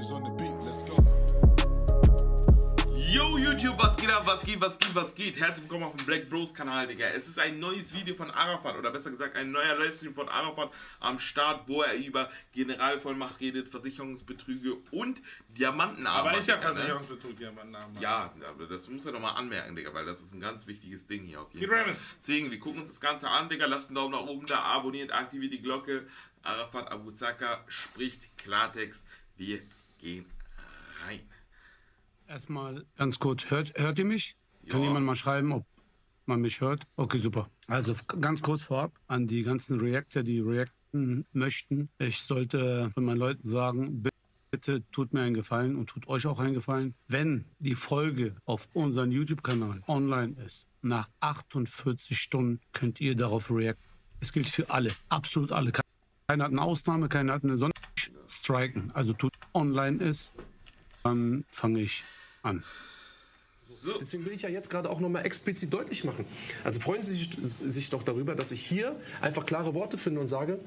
Yo YouTube, was geht ab, was geht, was geht, was geht? Herzlich willkommen auf dem Black Bros Kanal, Digga. Es ist ein neues Video von Arafat, oder besser gesagt ein neuer Livestream von Arafat am Start, wo er über Generalvollmacht redet, Versicherungsbetrüge und Diamantenarbeit. Aber ist ja ne? Versicherungsbetrug, Diamantenarbeit. Ja, aber das muss er doch mal anmerken, Digga, weil das ist ein ganz wichtiges Ding hier auf jeden Fall. Deswegen, wir gucken uns das Ganze an, Digga. Lasst einen Daumen nach oben da, abonniert, aktiviert die Glocke. Arafat Abu Zaka spricht Klartext. Wir gehen rein. Erstmal ganz kurz, hört, hört ihr mich? Kann Ja. jemand mal schreiben, ob man mich hört? Okay, super. Also ganz kurz vorab an die ganzen Reactor, die reacten möchten. Ich sollte von meinen Leuten sagen, bitte tut mir einen Gefallen und tut euch auch einen Gefallen. Wenn die Folge auf unserem YouTube-Kanal online ist, nach 48 Stunden könnt ihr darauf reacten. Es gilt für alle, absolut alle. Keiner hat eine Ausnahme, keiner hat eine Sonne. Striken. Also tut online ist, dann fange ich an. So, Deswegen will ich ja jetzt gerade auch nochmal explizit deutlich machen. Also freuen Sie sich, sich doch darüber, dass ich hier einfach klare Worte finde und sage,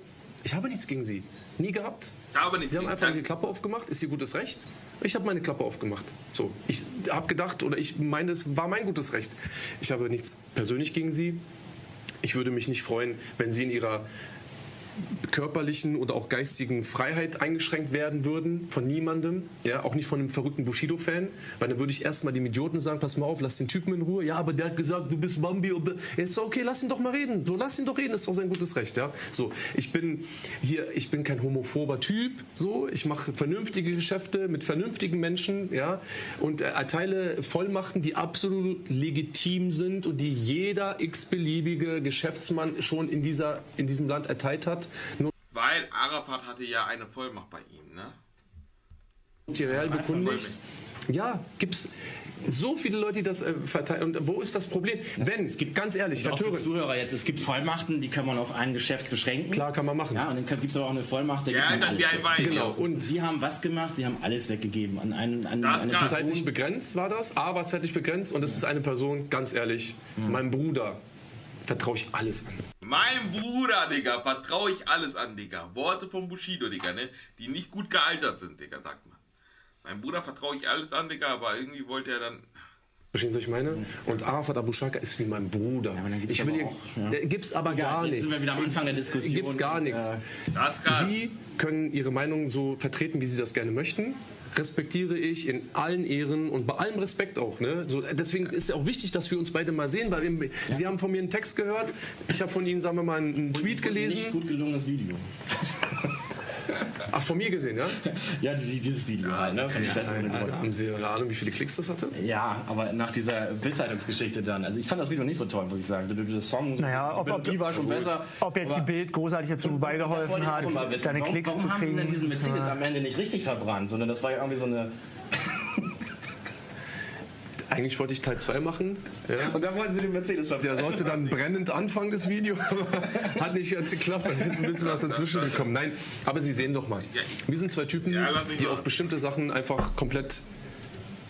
ich habe nichts gegen Sie. Nie gehabt. aber nicht Sie haben einfach Dank. Ihre Klappe aufgemacht, ist Ihr gutes Recht. Ich habe meine Klappe aufgemacht. So, ich habe gedacht oder ich meine, es war mein gutes Recht. Ich habe nichts persönlich gegen Sie. Ich würde mich nicht freuen, wenn Sie in Ihrer körperlichen oder auch geistigen Freiheit eingeschränkt werden würden von niemandem, ja, auch nicht von einem verrückten Bushido-Fan, weil dann würde ich erstmal dem Idioten sagen, pass mal auf, lass den Typen in Ruhe. Ja, aber der hat gesagt, du bist Bambi. Und ist okay, lass ihn doch mal reden. So, lass ihn doch reden, ist doch sein gutes Recht, ja. So, ich bin hier, ich bin kein homophober Typ, so, ich mache vernünftige Geschäfte mit vernünftigen Menschen, ja, und äh, erteile Vollmachten, die absolut legitim sind und die jeder x-beliebige Geschäftsmann schon in dieser, in diesem Land erteilt hat. Nur Weil Arafat hatte ja eine Vollmacht bei ihm, ne? notariell bekundigt. Ja, gibt's so viele Leute, die das äh, verteilen. Und wo ist das Problem? Wenn, es gibt ganz ehrlich, Herr Auch für Tören, Zuhörer jetzt, es gibt Vollmachten, die kann man auf ein Geschäft beschränken. klar kann man machen. Ja, und dann gibt es aber auch eine Vollmacht, da Ja, gibt man dann wie alles. Genau. ja. Und Sie haben was gemacht? Sie haben alles weggegeben an, einen, an Das eine Person. zeitlich begrenzt war das. A war zeitlich begrenzt und es ist eine Person, ganz ehrlich, meinem Bruder vertraue ich alles an. Mein Bruder, Digga, vertraue ich alles an, Digga. Worte von Bushido, Digga, ne? Die nicht gut gealtert sind, Digga, sagt man. Mein Bruder vertraue ich alles an, Digga, aber irgendwie wollte er dann. Verstehen Sie, was ich meine? Und Arafat Abu Shaka ist wie mein Bruder. aber dann gibt's ich will auch, ja. Gibt's aber gar jetzt nichts. sind wir wieder am Anfang der Diskussion Gibt's gar und, nichts. äh. Sie können Ihre Meinung so vertreten, wie Sie das gerne möchten. Respektiere ich in allen Ehren und bei allem Respekt auch. Ne? So, deswegen ist ja auch wichtig, dass wir uns beide mal sehen, weil im, Sie haben von mir einen Text gehört, ich habe von Ihnen, sagen wir mal, einen Tweet Nicht gelesen. gut gelungenes Video. Ach, von mir gesehen, ja? Ja, dieses, Video halt, ne? Von Stress und Alter, haben Sie eine Ahnung, wie viele Klicks das hatte? Ja, aber nach dieser Bildzeitungsgeschichte dann. Also ich fand das Video nicht so toll, muss ich sagen. Der, der Song, Naja, ob- die ob- war schon besser. Ob jetzt die Bild großartig dazu Das beigeholfen hat, deine warum, Klicks warum zu haben die kriegen. denn diesen Mercedes Ja. am Ende nicht richtig verbrannt, sondern das war ja irgendwie so eine... Eigentlich wollte ich Teil 2 machen. Ja. Und dann wollten sie den Mercedes Der verbrennen. sollte dann brennend anfangen, das Video, hat nicht ganz geklappt. Da ist ein bisschen was dazwischen gekommen. Nein, aber Sie sehen doch mal. Wir sind zwei Typen, die auf bestimmte Sachen einfach komplett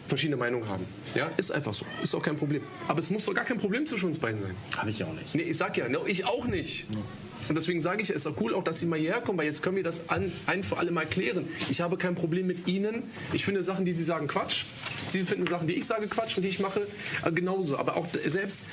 verschiedene Meinungen haben. Ja, ist einfach so. Ist auch kein Problem. Aber es muss doch gar kein Problem zwischen uns beiden sein. Habe ich auch nicht. Nee, ich sag ja, no, ich auch nicht. Und deswegen sage ich, es ist doch cool auch, dass Sie mal hierher kommen, weil jetzt können wir das an, ein für alle Mal klären. Ich habe kein Problem mit Ihnen. Ich finde Sachen, die Sie sagen, Quatsch. Sie finden Sachen, die ich sage, Quatsch und die ich mache, äh, genauso. Aber auch selbst,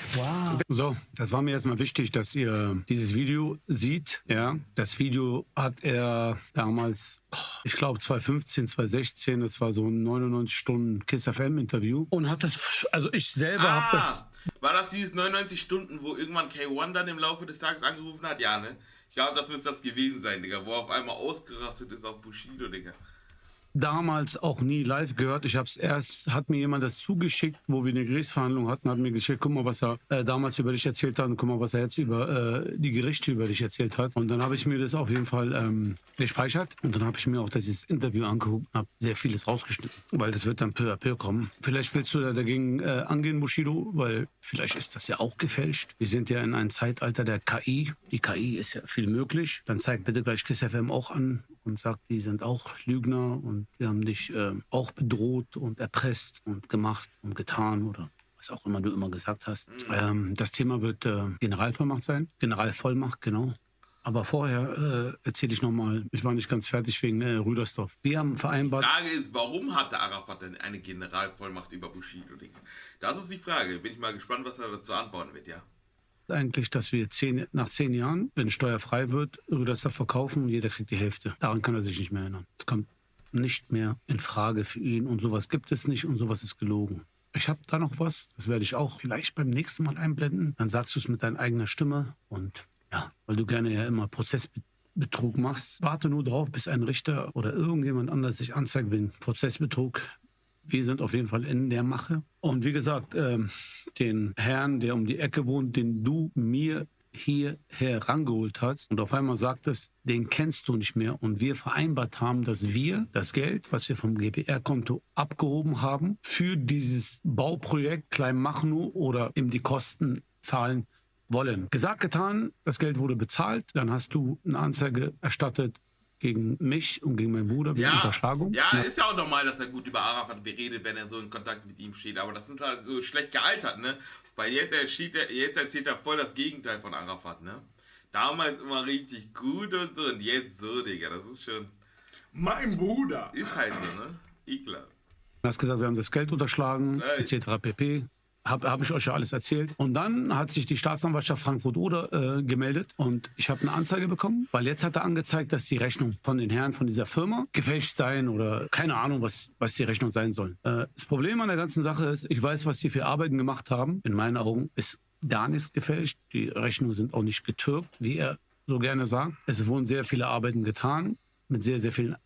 So, das war mir erstmal wichtig, dass ihr dieses Video seht. Ja, das Video hat er damals, ich glaube 2015, 2016, das war so ein 99 Stunden Kiss FM Interview und hat das, also ich selber habe das Ah, war das dieses 99 Stunden, wo irgendwann K1 dann im Laufe des Tages angerufen hat? Ja, ne? Ich glaube, das müsste das gewesen sein, Digga, wo er auf einmal ausgerastet ist auf Bushido, Digga. Damals auch nie live gehört. Ich habe es erst, hat mir jemand das zugeschickt, wo wir eine Gerichtsverhandlung hatten, hat mir geschickt, guck mal, was er äh, damals über dich erzählt hat und guck mal, was er jetzt über äh, die Gerichte über dich erzählt hat. Und dann habe ich mir das auf jeden Fall ähm, gespeichert und dann habe ich mir auch dieses Interview angeguckt und habe sehr vieles rausgeschnitten, weil das wird dann peu à peu kommen. Vielleicht willst du da dagegen äh, angehen, Bushido, weil vielleicht ist das ja auch gefälscht. Wir sind ja in einem Zeitalter der KI. Die KI ist ja viel möglich. Dann zeigt bitte gleich Kiss FM auch an und sagt, die sind auch Lügner und die haben dich äh, auch bedroht und erpresst und gemacht und getan oder was auch immer du immer gesagt hast. Ähm, das Thema wird äh, Generalvollmacht sein. Generalvollmacht, genau. Aber vorher äh, erzähle ich nochmal, ich war nicht ganz fertig wegen äh, Rüdersdorf. Wir haben vereinbart. Frage ist, warum hatte Arafat denn eine Generalvollmacht über Bushido? Das ist die Frage. Bin ich mal gespannt, was er dazu antworten wird, ja. Eigentlich, dass wir zehn, nach zehn Jahren, wenn steuerfrei wird, Rüdersdorf verkaufen und jeder kriegt die Hälfte. Daran kann er sich nicht mehr erinnern. Es kommt nicht mehr in Frage für ihn und sowas gibt es nicht und sowas ist gelogen. Ich habe da noch was, das werde ich auch vielleicht beim nächsten Mal einblenden. Dann sagst du es mit deiner eigenen Stimme und ja, weil du gerne ja immer Prozessbetrug machst. Warte nur drauf, bis ein Richter oder irgendjemand anders sich anzeigt wegen Prozessbetrug. Wir sind auf jeden Fall in der Mache. Und wie gesagt, ähm, den Herrn, der um die Ecke wohnt, den du mir hierher rangeholt hast und auf einmal sagtest, den kennst du nicht mehr und wir vereinbart haben, dass wir das Geld, was wir vom GBR-Konto abgehoben haben, für dieses Bauprojekt Kleinmachnow oder eben die Kosten zahlen wollen. Gesagt, getan, das Geld wurde bezahlt, dann hast du eine Anzeige erstattet gegen mich und gegen meinen Bruder wegen Ja, Unterschlagung. ja, ist ja auch normal, dass er gut über Arafat redet, wenn er so in Kontakt mit ihm steht. Aber das sind halt so schlecht gealtert, ne? Weil jetzt, erzählt er, jetzt erzählt er voll das Gegenteil von Arafat, ne? Damals immer richtig gut und so und jetzt so, Digga. Das ist schon, Mein Bruder. ist halt so, ne? Ekelhaft. Du hast gesagt, wir haben das Geld unterschlagen, etc. pp. Habe hab ich euch ja alles erzählt. Und dann hat sich die Staatsanwaltschaft Frankfurt-Oder äh, gemeldet und ich habe eine Anzeige bekommen, weil jetzt hat er angezeigt, dass die Rechnung von den Herren von dieser Firma gefälscht sein oder keine Ahnung, was, was die Rechnung sein soll. Äh, das Problem an der ganzen Sache ist, ich weiß, was die für Arbeiten gemacht haben. In meinen Augen ist gar nichts gefälscht. Die Rechnungen sind auch nicht getürkt, wie er so gerne sagt. Es wurden sehr viele Arbeiten getan mit sehr, sehr vielen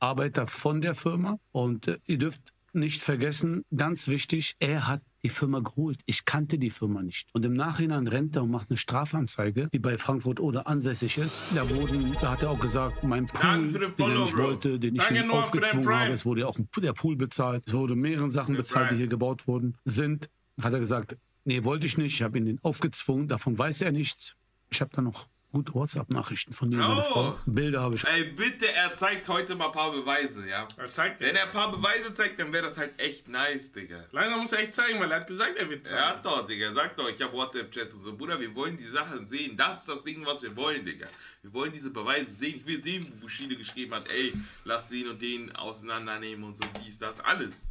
Arbeiter von der Firma. Und äh, ihr dürft nicht vergessen, ganz wichtig, er hat die Firma geholt. Ich kannte die Firma nicht. Und im Nachhinein rennt er und macht eine Strafanzeige, die bei Frankfurt oder ansässig ist. Da, wurden, da hat er auch gesagt, mein Pool, den Follow, Bro. wollte, den ich ihm aufgezwungen habe. Es wurde ja auch ein, der Pool bezahlt. Es wurde mehrere Sachen bezahlt, die hier gebaut wurden, sind. Hat er gesagt, nee, wollte ich nicht. Ich habe ihn den aufgezwungen. Davon weiß er nichts. Ich habe da noch gute WhatsApp-Nachrichten von dir, meine Oh. Frau. Bilder habe ich. Ey, bitte, er zeigt heute mal ein paar Beweise, ja? Er zeigt Wenn er ein paar Beweise zeigt, dann wäre das halt echt nice, Digga. Leider muss er echt zeigen, weil er hat gesagt, er wird Er zeigen. hat doch, Digga. Sag doch, ich habe WhatsApp-Chats und so. Bruder, wir wollen die Sachen sehen. Das ist das Ding, was wir wollen, Digga. Wir wollen diese Beweise sehen. Ich will sehen, wo Bushido geschrieben hat, ey, lass den und den auseinandernehmen und so, dies, das, alles.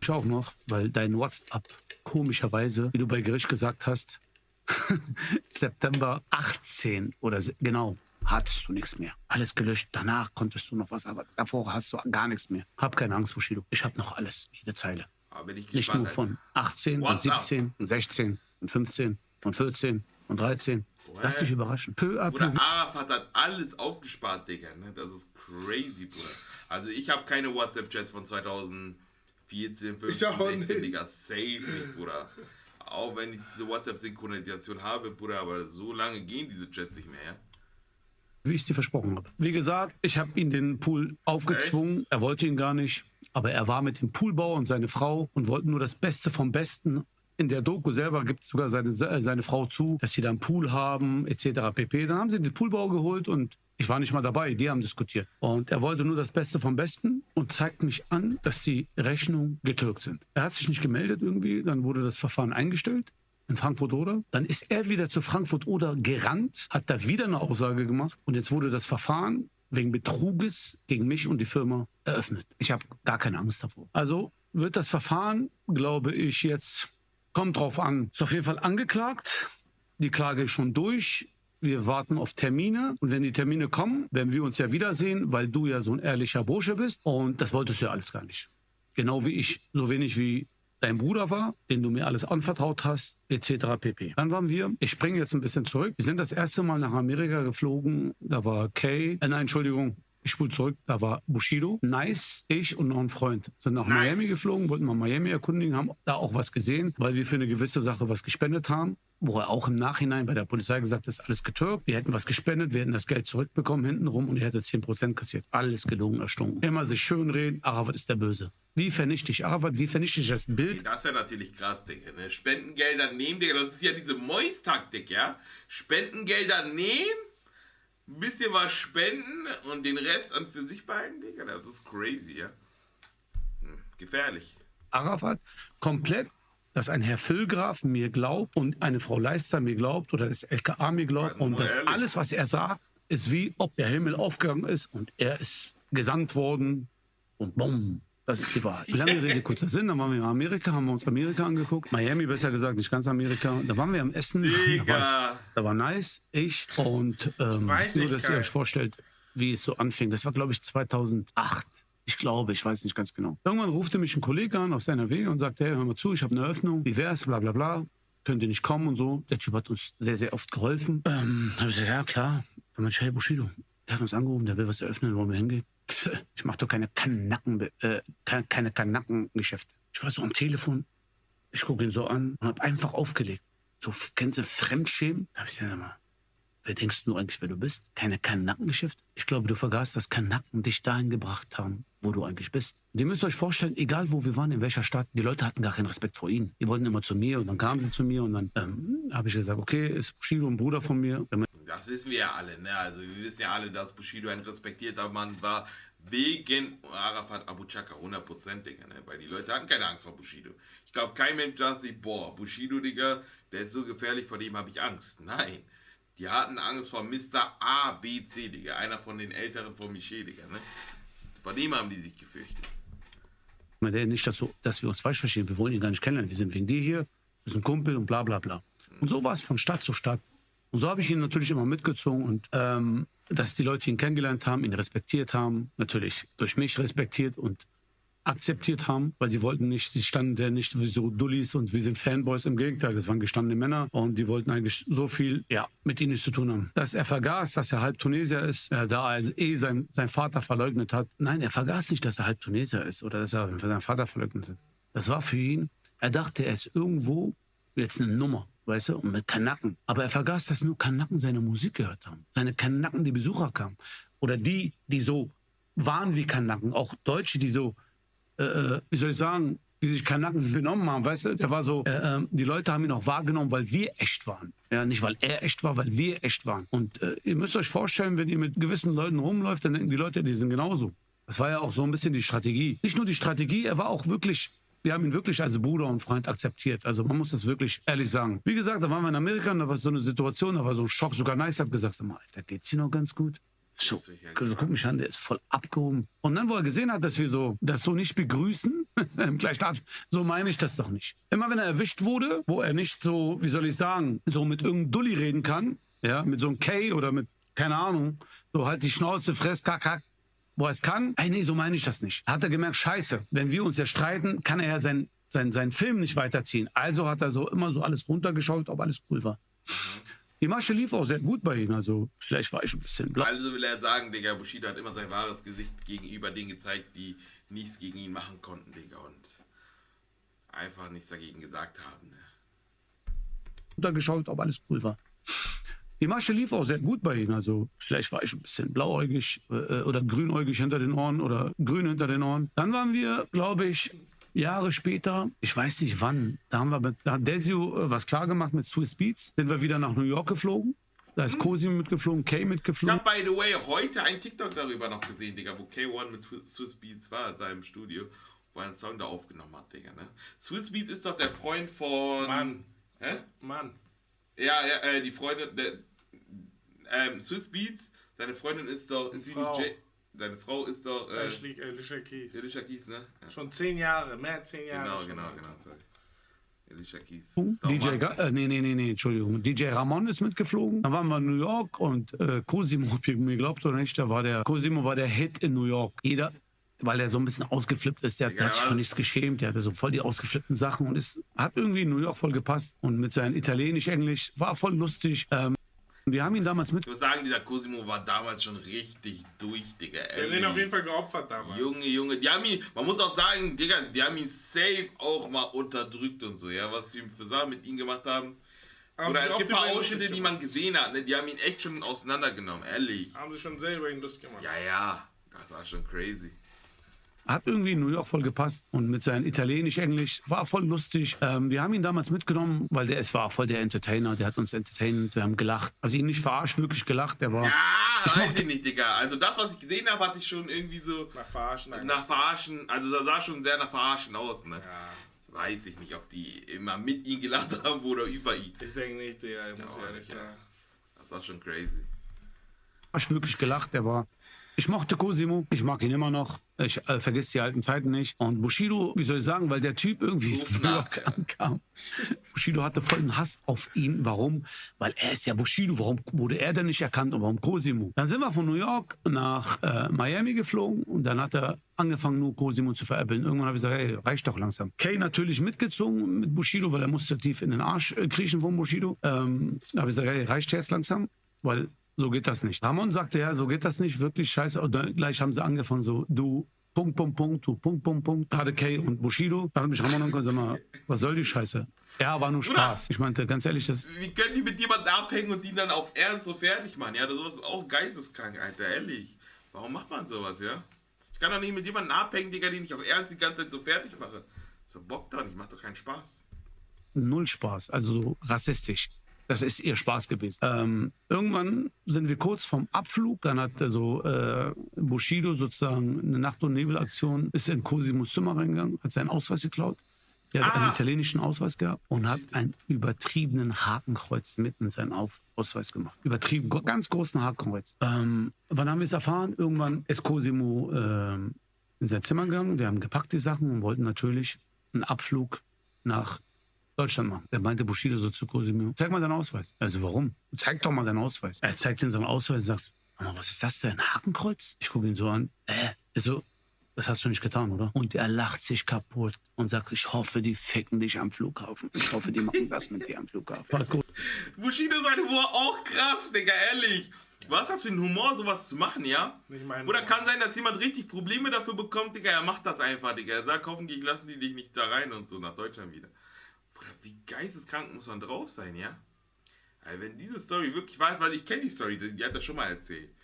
Ich auch noch, weil dein WhatsApp komischerweise, wie du bei Gericht gesagt hast, September 18 oder genau, hattest du nichts mehr. Alles gelöscht. Danach konntest du noch was, aber davor hast du gar nichts mehr. Hab keine Angst, Bushido. Ich hab noch alles, jede Zeile. Aber bin ich Nicht gespannt. nur von 18 und WhatsApp. 17 und 16 und 15 und 14 und 13. Lass dich überraschen. Peu à peu. Bruder, Arafat hat alles aufgespart, Digga. Ne? Das ist crazy, Bruder. Also ich habe keine WhatsApp-Chats von 2014, 15, Ich auch 16, nicht. Digga. Safe nicht, Bruder. Auch wenn ich diese WhatsApp-Synchronisation habe, Bruder, aber so lange gehen diese Chats nicht mehr, ja? wie ich sie versprochen habe. Wie gesagt, ich habe ihn den Pool aufgezwungen. Er wollte ihn gar nicht, aber er war mit dem Poolbauer und seine Frau und wollten nur das Beste vom Besten. In der Doku selber gibt es sogar seine, äh, seine Frau zu, dass sie da einen Pool haben, etc. pp. Dann haben sie den Poolbauer geholt und ich war nicht mal dabei, die haben diskutiert. Und er wollte nur das Beste vom Besten und zeigt mich an, dass die Rechnungen getürkt sind. Er hat sich nicht gemeldet irgendwie, dann wurde das Verfahren eingestellt in Frankfurt-Oder. Dann ist er wieder zu Frankfurt-Oder gerannt, hat da wieder eine Aussage gemacht und jetzt wurde das Verfahren wegen Betruges gegen mich und die Firma eröffnet. Ich habe gar keine Angst davor. Also wird das Verfahren, glaube ich, jetzt, kommt drauf an, ist auf jeden Fall angeklagt. Die Klage ist schon durch. Wir warten auf Termine und wenn die Termine kommen, werden wir uns ja wiedersehen, weil du ja so ein ehrlicher Bursche bist und das wolltest du ja alles gar nicht. Genau wie ich, so wenig wie dein Bruder war, den du mir alles anvertraut hast, etc. pp. Dann waren wir, ich springe jetzt ein bisschen zurück, wir sind das erste Mal nach Amerika geflogen, da war Kay, äh, nein, Entschuldigung, ich spule zurück, da war Bushido, Nice, ich und noch ein Freund sind nach Nice. Miami geflogen, wollten mal Miami erkundigen, haben da auch was gesehen, weil wir für eine gewisse Sache was gespendet haben wo er auch im Nachhinein bei der Polizei gesagt hat, das ist alles getürkt. Wir hätten was gespendet, wir hätten das Geld zurückbekommen hintenrum und er hätte 10% kassiert. Alles gelogen, erstunken. Immer sich schönreden, Arafat ist der Böse. Wie vernichte ich Arafat? Wie vernichte ich das Bild? Das wäre natürlich krass, Digga. Ne? Spendengelder nehmen, Digga. Das ist ja diese Mois-Taktik, ja? Spendengelder nehmen, ein bisschen was spenden und den Rest an für sich behalten, Digga. Das ist crazy, ja? Hm, gefährlich. Arafat komplett dass ein Herr Füllgraf mir glaubt und eine Frau Leister mir glaubt oder das LKA mir glaubt und dass alles, was er sagt, ist wie ob der Himmel aufgegangen ist und er ist gesandt worden und bumm. Das ist die Wahrheit. Lange Rede, kurzer Sinn. Dann waren wir in Amerika, haben wir uns Amerika angeguckt. Miami, besser gesagt, nicht ganz Amerika. Da waren wir am Essen. Da war, ich, da war nice, ich und ähm, Weiß nur, ich, dass ihr euch vorstellt, wie es so anfing. Das war, glaube ich, 2008. Ich glaube, ich weiß nicht ganz genau. Irgendwann rufte mich ein Kollege an aus NRW und sagte, hey, hör mal zu, ich habe eine Eröffnung. Wie wär's? Bla bla bla. Könnt ihr nicht kommen und so. Der Typ hat uns sehr, sehr oft geholfen. Ähm, habe ich gesagt, ja klar. Dann meinte ich, hey Bushido, der hat uns angerufen, der will was eröffnen, wollen wir hingehen? Ich mache doch keine Kanacken, äh, keine, Kanackengeschäfte. Ich war so am Telefon, ich gucke ihn so an und habe einfach aufgelegt. So, kennst du Fremdschämen? Da habe ich gesagt, sag mal, wer denkst du eigentlich, wer du bist? Keine Kanackengeschäfte? Ich glaube, du vergaßt, dass Kanacken dich dahin gebracht haben, wo du eigentlich bist. Und ihr müsst euch vorstellen, egal wo wir waren, in welcher Stadt, die Leute hatten gar keinen Respekt vor ihnen. Die wollten immer zu mir und dann kamen sie zu mir und dann ähm, habe ich gesagt, okay, ist Bushido ein Bruder von mir. Das wissen wir ja alle, ne? Also wir wissen ja alle, dass Bushido ein respektierter Mann war. Wegen Arafat Abu Chaka, 100%, Digga, ne? Weil die Leute hatten keine Angst vor Bushido. Ich glaube, kein Mensch sagt sich, boah, Bushido, Digga, der ist so gefährlich, vor dem habe ich Angst. Nein. Die hatten Angst vor Mr. A, B, C, Digga. Einer von den Älteren von Michel, Digga, ne? Vor dem haben die sich gefürchtet. nicht, dass, so, dass wir uns falsch verstehen. Wir wollen ihn gar nicht kennenlernen. Wir sind wegen dir hier, wir sind Kumpel und bla bla bla. Und so war es von Stadt zu Stadt. Und so habe ich ihn natürlich immer mitgezogen und ähm, dass die Leute ihn kennengelernt haben, ihn respektiert haben, natürlich durch mich respektiert und akzeptiert haben, weil sie wollten nicht, sie standen ja nicht wie so Dullis und wir sind Fanboys, im Gegenteil, das waren gestandene Männer und die wollten eigentlich so viel, ja, mit ihnen nichts zu tun haben. Dass er vergaß, dass er halb Tunesier ist, äh, da er eh sein, sein Vater verleugnet hat. Nein, er vergaß nicht, dass er halb Tunesier ist oder dass er seinen Vater verleugnet hat. Das war für ihn, er dachte, er ist irgendwo jetzt eine Nummer, weißt du, und mit Kanaken. Aber er vergaß, dass nur Kanaken seine Musik gehört haben. Seine Kanaken, die Besucher kamen. Oder die, die so waren wie Kanaken, auch Deutsche, die so äh, wie soll ich sagen, wie sich Kanaken benommen haben, weißt du? Der war so, äh, ähm, die Leute haben ihn auch wahrgenommen, weil wir echt waren. Ja, nicht weil er echt war, weil wir echt waren. Und äh, ihr müsst euch vorstellen, wenn ihr mit gewissen Leuten rumläuft, dann denken die Leute, die sind genauso. Das war ja auch so ein bisschen die Strategie. Nicht nur die Strategie, er war auch wirklich, wir haben ihn wirklich als Bruder und Freund akzeptiert. Also man muss das wirklich ehrlich sagen. Wie gesagt, da waren wir in Amerika und da war so eine Situation, da war so ein Schock. Sogar Nice hat gesagt, Alter, geht's dir noch ganz gut? So, also guck mich an, der ist voll abgehoben. Und dann, wo er gesehen hat, dass wir so das so nicht begrüßen, im gleichen Art, so meine ich das doch nicht. Immer wenn er erwischt wurde, wo er nicht so, wie soll ich sagen, so mit irgendeinem Dulli reden kann, ja, mit so einem K oder mit, keine Ahnung, so halt die Schnauze, fress, kack, kack, wo er es kann. Ey, nee, so meine ich das nicht. Hat er gemerkt, scheiße, wenn wir uns ja streiten, kann er ja sein, sein, seinen Film nicht weiterziehen. Also hat er so immer so alles runtergeschaut, ob alles cool war. Die Masche lief auch sehr gut bei ihm, also vielleicht war ich ein bisschen blau. Also will er sagen, Digga, Bushido hat immer sein wahres Gesicht gegenüber denen gezeigt, die nichts gegen ihn machen konnten, Digga, und einfach nichts dagegen gesagt haben. Ne? runtergeschaut, ob alles cool war. Die Masche lief auch sehr gut bei ihm. Also vielleicht war ich ein bisschen blauäugig äh, oder grünäugig hinter den Ohren oder grün hinter den Ohren. Dann waren wir, glaube ich, Jahre später, ich weiß nicht wann, da haben wir mit, da hat Desio äh, was klar gemacht mit Swiss Beats. Sind wir wieder nach New York geflogen. Da ist Cosim mitgeflogen, Kay Ich mitgeflogen. habe, by the way, heute ein TikTok darüber noch gesehen, Digga, wo K1 mit Swiss Beats war, da im Studio, wo er einen Song da aufgenommen hat, Digga, ne? Swiss Beats ist doch der Freund von... Mann. Hä? Mann. Ja, ja, äh, die Freundin, der, ähm, Swiss Beats, seine Freundin ist doch, ist sie nicht Seine Frau ist doch, äh, Ashley, Alicia Keys. Alicia Keys, ne? Ja. Schon zehn Jahre, mehr als zehn Jahre. Genau, genau, genau, sorry. Alicia Keys. Doch, DJ, äh, nee, nee, nee, nee, Entschuldigung. DJ Ramon ist mitgeflogen. Dann waren wir in New York und äh, Cosimo, ob ihr mir glaubt oder nicht, da war der, Cosimo war der Hit in New York. Jeder, weil er so ein bisschen ausgeflippt ist, der, der hat sich von nichts geschämt, der hatte so voll die ausgeflippten Sachen und es hat irgendwie in New York voll gepasst. Und mit seinem Italienisch, Englisch war voll lustig. Ähm, wir haben ihn damals mit Ich muss sagen, dieser Cosimo war damals schon richtig durch, Digga. Wir haben ihn auf jeden Fall geopfert damals. Junge, Junge, die haben ihn, man muss auch sagen, Digga, die haben ihn safe auch mal unterdrückt und so, ja, was sie für Sachen mit ihm gemacht haben. Haben Oder es gibt die ein paar Ausschnitte, lustig die man gesehen hat, ne? die haben ihn echt schon auseinandergenommen, ehrlich. Haben sie schon selber ihn Lust gemacht. Ja, ja, das war schon crazy. Hat irgendwie in New York voll gepasst und mit seinem Italienisch, Englisch war voll lustig. Ähm, wir haben ihn damals mitgenommen, weil der es war voll der Entertainer, der hat uns entertained, wir haben gelacht. Also ihn nicht verarscht, wirklich gelacht, der war. Ja, weiß mochte- ich nicht, Digga. Also das, was ich gesehen habe, hat sich schon irgendwie so Nach Verarschen. nach Verarschen, also das sah schon sehr nach Verarschen aus, ne? Ja. weiß ich nicht, ob die immer mit ihm gelacht haben oder über ihn. Ich denke nicht, Digga, ich muss auch ehrlich ja. sagen. Das war schon crazy. Ich wirklich gelacht. Der war. Ich mochte Cosimo, ich mag ihn immer noch. Ich äh, vergesse die alten Zeiten nicht. Und Bushido, wie soll ich sagen, weil der Typ irgendwie früher ankam. Bushido hatte vollen Hass auf ihn. Warum? Weil er ist ja Bushido. Warum wurde er denn nicht erkannt und warum Cosimo? Dann sind wir von New York nach äh, Miami geflogen und dann hat er angefangen, nur Cosimo zu veräppeln. Irgendwann habe ich gesagt, hey, reicht doch langsam. Kay natürlich mitgezogen mit Bushido, weil er musste tief in den Arsch äh, kriechen von Bushido. Ähm, da habe ich gesagt, hey, reicht jetzt langsam? Weil so geht das nicht. Ramon sagte, ja, so geht das nicht, wirklich scheiße. Und dann gleich haben sie angefangen, so, du, Punkt, Punkt, Punkt, du, Punkt, Punkt, Punkt. Kay und Bushido. Da hat mich Ramon angekommen, sag mal, was soll die Scheiße? Ja, war nur Spaß. Ich meinte, ganz ehrlich, das, Wie können die mit jemandem abhängen und die dann auf Ernst so fertig machen? Ja, sowas ist auch geisteskrank, Alter, ehrlich. Warum macht man sowas, ja? Ich kann doch nicht mit jemandem abhängen, Digga, den ich auf Ernst die ganze Zeit so fertig mache. So Bock doch nicht, macht doch keinen Spaß. null Spaß, also so rassistisch. Das ist ihr Spaß gewesen. Ähm, irgendwann sind wir kurz vorm Abflug. Dann hat äh, so äh, Bushido sozusagen eine Nacht- und Nebelaktion, ist in Cosimos Zimmer reingegangen, hat seinen Ausweis geklaut. Er hat Ah. einen italienischen Ausweis gehabt und hat einen übertriebenen Hakenkreuz mitten in seinen Auf Ausweis gemacht. Übertrieben, ganz großen Hakenkreuz. Ähm, wann haben wir es erfahren? Irgendwann ist Cosimo ähm, in sein Zimmer gegangen. Wir haben gepackt die Sachen und wollten natürlich einen Abflug nach Deutschland machen. Der meinte Bushido so zu Cosimo, zeig mal deinen Ausweis. Also warum? Zeig doch mal deinen Ausweis. Er zeigt ihm seinen Ausweis und sagt, "Aber was ist das denn? Ein Hakenkreuz? Ich gucke ihn so an. Äh, so, das hast du nicht getan, oder? Und er lacht sich kaputt und sagt, ich hoffe, die ficken dich am Flughafen. Ich hoffe, die machen das mit dir am Flughafen. War gut. Bushido sein Humor auch krass, Digga, ehrlich. Was ist das für ein Humor, sowas zu machen, ja? Nicht mein Oder kann sein, dass jemand richtig Probleme dafür bekommt, Digga, er macht das einfach, Digga. Er sagt, hoffentlich lassen die dich nicht da rein und so nach Deutschland wieder. Wie geisteskrank muss man drauf sein, ja? Also wenn diese Story wirklich wahr ist, weil ich kenne die Story, die hat er schon mal erzählt.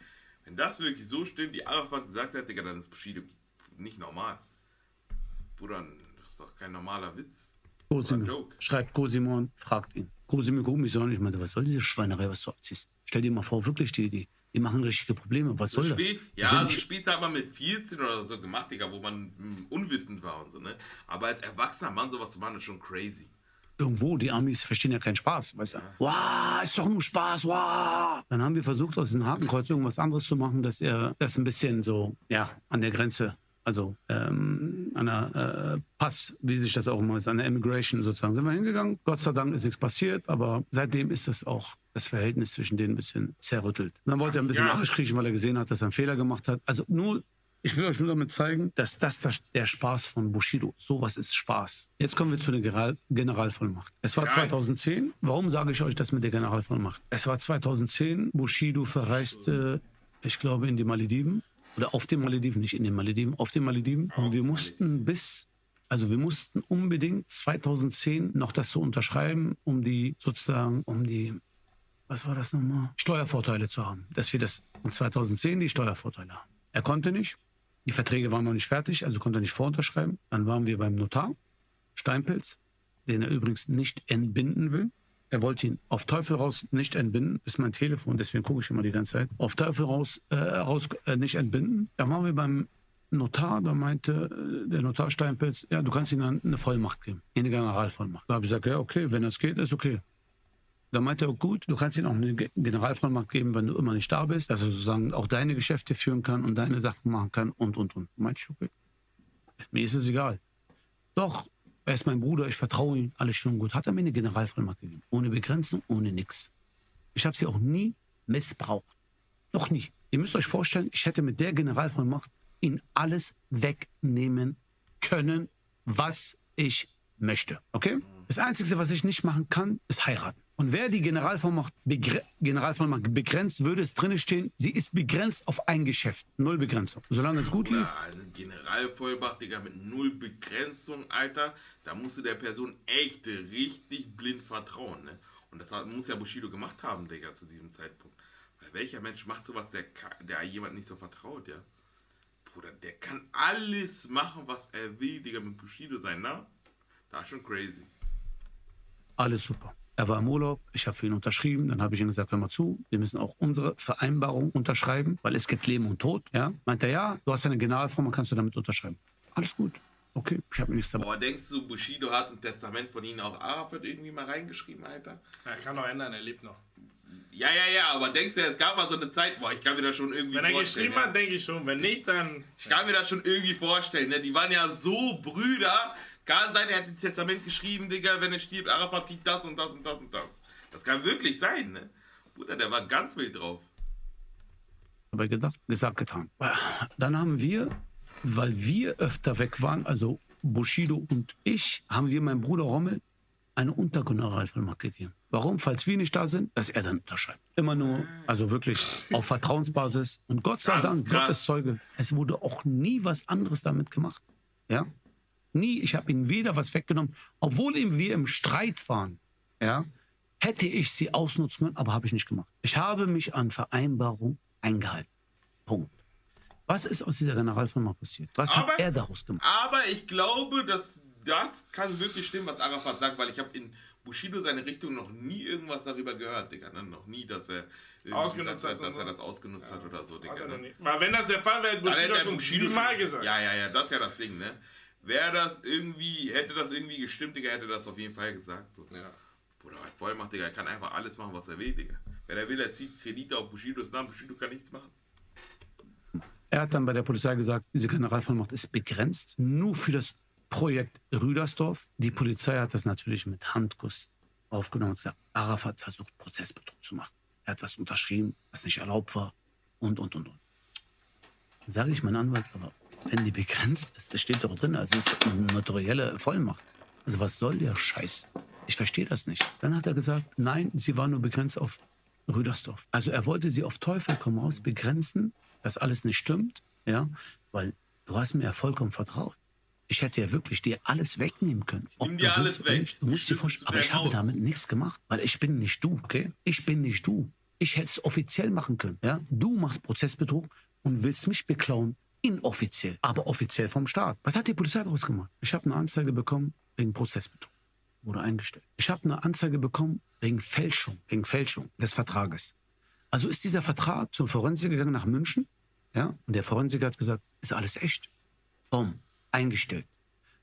Wenn das wirklich so stimmt, wie Arafat gesagt hat, Digga, dann ist Bushido nicht normal. Bruder, das ist doch kein normaler Witz. Cosimo. Schreibt Cosimo und fragt ihn. Cosimo guckt mich so an. Ich meinte, was soll diese Schweinerei, was du abziehst? Stell dir mal vor, wirklich, die, die, die machen richtige Probleme. Was soll das? Ja, so nicht- Spiels hat man mit 14 oder so gemacht, Digga, wo man mm, unwissend war und so, ne? Aber als erwachsener Mann sowas zu machen, ist schon crazy. Irgendwo, die Amis verstehen ja keinen Spaß, weißt du? Wow, ist doch nur Spaß, wow. Dann haben wir versucht, aus diesem Hakenkreuz irgendwas anderes zu machen, dass er das ein bisschen so, ja, an der Grenze, also ähm, an der äh, Pass, wie sich das auch immer ist, an der Immigration sozusagen, sind wir hingegangen. Gott sei Dank ist nichts passiert, aber seitdem ist das auch das Verhältnis zwischen denen ein bisschen zerrüttelt. Und dann wollte er ein bisschen Ja. nachkriechen, weil er gesehen hat, dass er einen Fehler gemacht hat. Also nur ich will euch nur damit zeigen, dass das das- der Spaß von Bushido. Sowas ist Spaß. Jetzt kommen wir zu der General Generalvollmacht. Es war Geil. 2010. Warum sage ich euch das mit der Generalvollmacht? Es war 2010. Bushido verreiste, ich glaube, in die Malediven. Oder auf den Malediven, nicht in den Malediven, auf den Malediven. Und wir mussten bis, also wir mussten unbedingt 2010 noch das so unterschreiben, um die sozusagen, um die was war das nochmal? Steuervorteile zu haben. Dass wir das in 2010 die Steuervorteile haben. Er konnte nicht. Die Verträge waren noch nicht fertig, also konnte er nicht vorunterschreiben. Dann waren wir beim Notar, Steinpilz, den er übrigens nicht entbinden will. Er wollte ihn auf Teufel raus nicht entbinden. Ist mein Telefon, deswegen gucke ich immer die ganze Zeit. Auf Teufel raus, äh, raus äh, nicht entbinden. Dann waren wir beim Notar, da meinte äh, der Notar Steinpilz, ja, du kannst ihm dann eine Vollmacht geben, eine Generalvollmacht. Da habe ich gesagt, ja, okay, wenn das geht, ist okay. Da meinte er, gut, du kannst ihm auch eine Ge- Generalvollmacht geben, wenn du immer nicht da bist, dass er sozusagen auch deine Geschäfte führen kann und deine Sachen machen kann und, und, und. Meinte ich, okay. Mir ist es egal. Doch, er ist mein Bruder, ich vertraue ihm, alles schön und gut. Hat er mir eine Generalvollmacht gegeben. Ohne Begrenzung, ohne nix. Ich habe sie auch nie missbraucht. Noch nie. Ihr müsst euch vorstellen, ich hätte mit der Generalvollmacht ihn alles wegnehmen können, was ich möchte. Okay? Das Einzige, was ich nicht machen kann, ist heiraten. Und wer die Generalvollmacht, begre Generalvollmacht begrenzt, würde es drinne stehen, sie ist begrenzt auf ein Geschäft. Null Begrenzung. Solange es gut lief, Oder eine Generalvollmacht, Digga, mit null Begrenzung, Alter. Da musst du der Person echt richtig blind vertrauen, ne? Und das muss ja Bushido gemacht haben, Digga, zu diesem Zeitpunkt. Weil welcher Mensch macht sowas, der, der jemand nicht so vertraut, ja? Bruder, der kann alles machen, was er will, Digga, mit Bushido sein, na? Da ist schon crazy. Alles super. Er war im Urlaub, ich habe für ihn unterschrieben, dann habe ich ihm gesagt, hör mal zu, wir müssen auch unsere Vereinbarung unterschreiben, weil es gibt Leben und Tod. Ja? Meint er, ja, du hast eine Generalform, kannst du damit unterschreiben. Alles gut. Okay, ich habe nichts dabei. Boah, denkst du, Bushido hat ein Testament von ihnen auch Arafat irgendwie mal reingeschrieben, Alter? Er kann doch ändern, er lebt noch. Ja, ja, ja, aber denkst du, es gab mal so eine Zeit, boah, ich kann mir das schon irgendwie Wenn er vorstellen. geschrieben ja. hat, denke ich schon. Wenn nicht, dann. Ich kann mir das schon irgendwie vorstellen, ne? Die waren ja so Brüder. Kann sein, er hat ein Testament geschrieben, Digga, wenn er stirbt, Arafat kriegt das und das und das und das. Das kann wirklich sein, ne? Bruder, der war ganz wild drauf. dabei gedacht, gesagt, getan. Dann haben wir, weil wir öfter weg waren, also Bushido und ich, haben wir meinem Bruder Rommel eine Untergeneralvollmacht gegeben. Warum? Falls wir nicht da sind, dass er dann unterschreibt. Immer nur, also wirklich auf Vertrauensbasis. Und Gott sei Dank, Gott ist Zeuge, es wurde auch nie was anderes damit gemacht. Ja? Nie. Ich habe ihm weder was weggenommen, obwohl wir im Streit waren. Ja? Hätte ich sie ausnutzen können, aber habe ich nicht gemacht. Ich habe mich an Vereinbarung eingehalten. Punkt. Was ist aus dieser Generalvollmacht passiert? Was Aber- hat er daraus gemacht? Aber ich glaube, dass das kann wirklich stimmen, was Arafat sagt, weil ich habe in Bushido seine Richtung noch nie irgendwas darüber gehört, Digga. Ne? Noch nie, dass er Ausgenutzt gesagt hat dass er das ausgenutzt hat oder so, Digga. Ne? Weil wenn das der Fall wäre, hätte Bushido hätte schon Bushido siebenmal gesagt. Ja, ja, ja, das ist ja das Ding, ne? Wäre das irgendwie, hätte das irgendwie gestimmt, Digga, hätte das auf jeden Fall gesagt. So. Ja. Bruder, er hat Vollmacht, Digga, er kann einfach alles machen, was er will, Digga. Wenn er will, er zieht Kredite auf Bushidos Namen, Bushido kann nichts machen. Er hat dann bei der Polizei gesagt, diese Generalvollmacht ist begrenzt, nur für das Projekt Rüdersdorf. Die Polizei hat das natürlich mit Handkuss aufgenommen und gesagt, Arafat versucht Prozessbetrug zu machen. Er hat was unterschrieben, was nicht erlaubt war und, und, und, und. Sage ich meinem Anwalt, aber wenn die begrenzt ist, das steht doch drin, also ist eine notarielle Vollmacht. Also was soll der Scheiß? Ich verstehe das nicht. Dann hat er gesagt, nein, sie war nur begrenzt auf Rüdersdorf. Also er wollte sie auf Teufel komm raus begrenzen, dass alles nicht stimmt, ja, weil du hast mir ja vollkommen vertraut. Ich hätte ja wirklich dir alles wegnehmen können. Ob nimm du dir alles weg. nicht. Du musst dir vorstellen, aber ich habe Haus. damit nichts gemacht, weil ich bin nicht du, okay? Ich bin nicht du. Ich hätte es offiziell machen können, ja? Du machst Prozessbetrug und willst mich beklauen, inoffiziell, aber offiziell vom Staat. Was hat die Polizei daraus gemacht? Ich habe eine Anzeige bekommen wegen Prozessbetrug. Wurde eingestellt. Ich habe eine Anzeige bekommen wegen Fälschung, wegen Fälschung des Vertrages. Also ist dieser Vertrag zur Forensik gegangen nach München, ja? Und der Forensiker hat gesagt, ist alles echt. Bumm, eingestellt.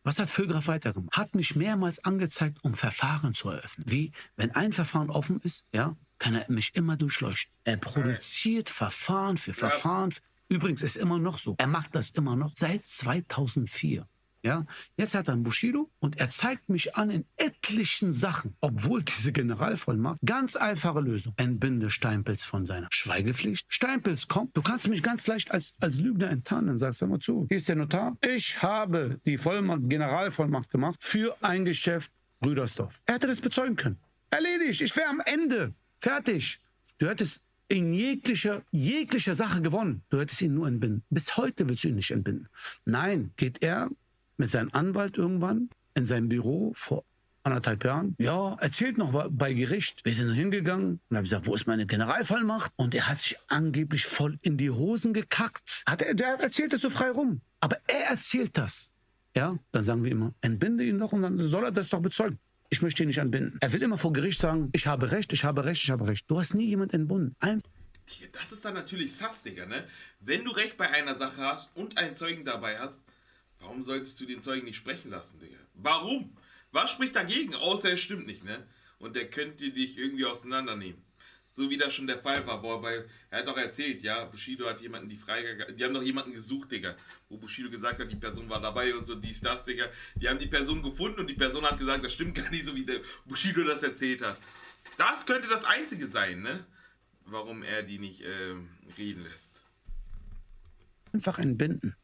Was hat Füllgraf weitergemacht? Hat mich mehrmals angezeigt, um Verfahren zu eröffnen. Wie, wenn ein Verfahren offen ist, ja, kann er mich immer durchleuchten. Er produziert Verfahren für Verfahren. Übrigens ist immer noch so. Er macht das immer noch seit 2004. Ja, jetzt hat er einen Bushido und er zeigt mich an in etlichen Sachen, obwohl diese Generalvollmacht ganz einfache Lösung. Entbinde Steinpilz von seiner Schweigepflicht. Steinpilz kommt, du kannst mich ganz leicht als, als Lügner enttarnen. Sagst, hör mal zu, hier ist der Notar. Ich habe die Vollmacht, Generalvollmacht gemacht für ein Geschäft Rüdersdorf. Er hätte das bezeugen können. Erledigt, ich wäre am Ende. Fertig. Du hättest in jeglicher, jeglicher Sache gewonnen. Du hättest ihn nur entbinden. Bis heute willst du ihn nicht entbinden. Nein, geht er mit seinem Anwalt irgendwann in seinem Büro vor anderthalb Jahren. Ja, erzählt noch bei- bei Gericht. Wir sind hingegangen und haben gesagt, wo ist meine Generalvollmacht? Und er hat sich angeblich voll in die Hosen gekackt. Hat er, der erzählt das so frei rum. Aber er erzählt das. Ja, dann sagen wir immer, entbinde ihn doch und dann soll er das doch bezeugen. Ich möchte ihn nicht entbinden. Er will immer vor Gericht sagen, ich habe Recht, ich habe Recht, ich habe Recht. Du hast nie jemand entbunden. Ein Das ist dann natürlich sass, Digga, ne? Wenn du Recht bei einer Sache hast und einen Zeugen dabei hast, warum solltest du den Zeugen nicht sprechen lassen, Digga? Warum? Was spricht dagegen? Außer es stimmt nicht, ne? Und der könnte dich irgendwie auseinandernehmen. So wie das schon der Fall war. Boah, bei, er hat doch erzählt, ja, Bushido hat jemanden die Freigabe, die haben doch jemanden gesucht, Digga. Wo Bushido gesagt hat, die Person war dabei und so, dies, das, Digga. Die haben die Person gefunden und die Person hat gesagt, das stimmt gar nicht, so wie der Bushido das erzählt hat. Das könnte das Einzige sein, ne? Warum er die nicht ähm, reden lässt. einfach entbinden.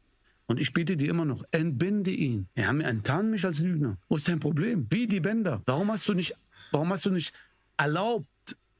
Und ich biete dir immer noch, entbinde ihn. Ja, mir enttarnen mich als Lügner. Wo ist dein Problem? Wie die Bänder? Warum hast du nicht, warum hast du nicht erlaubt,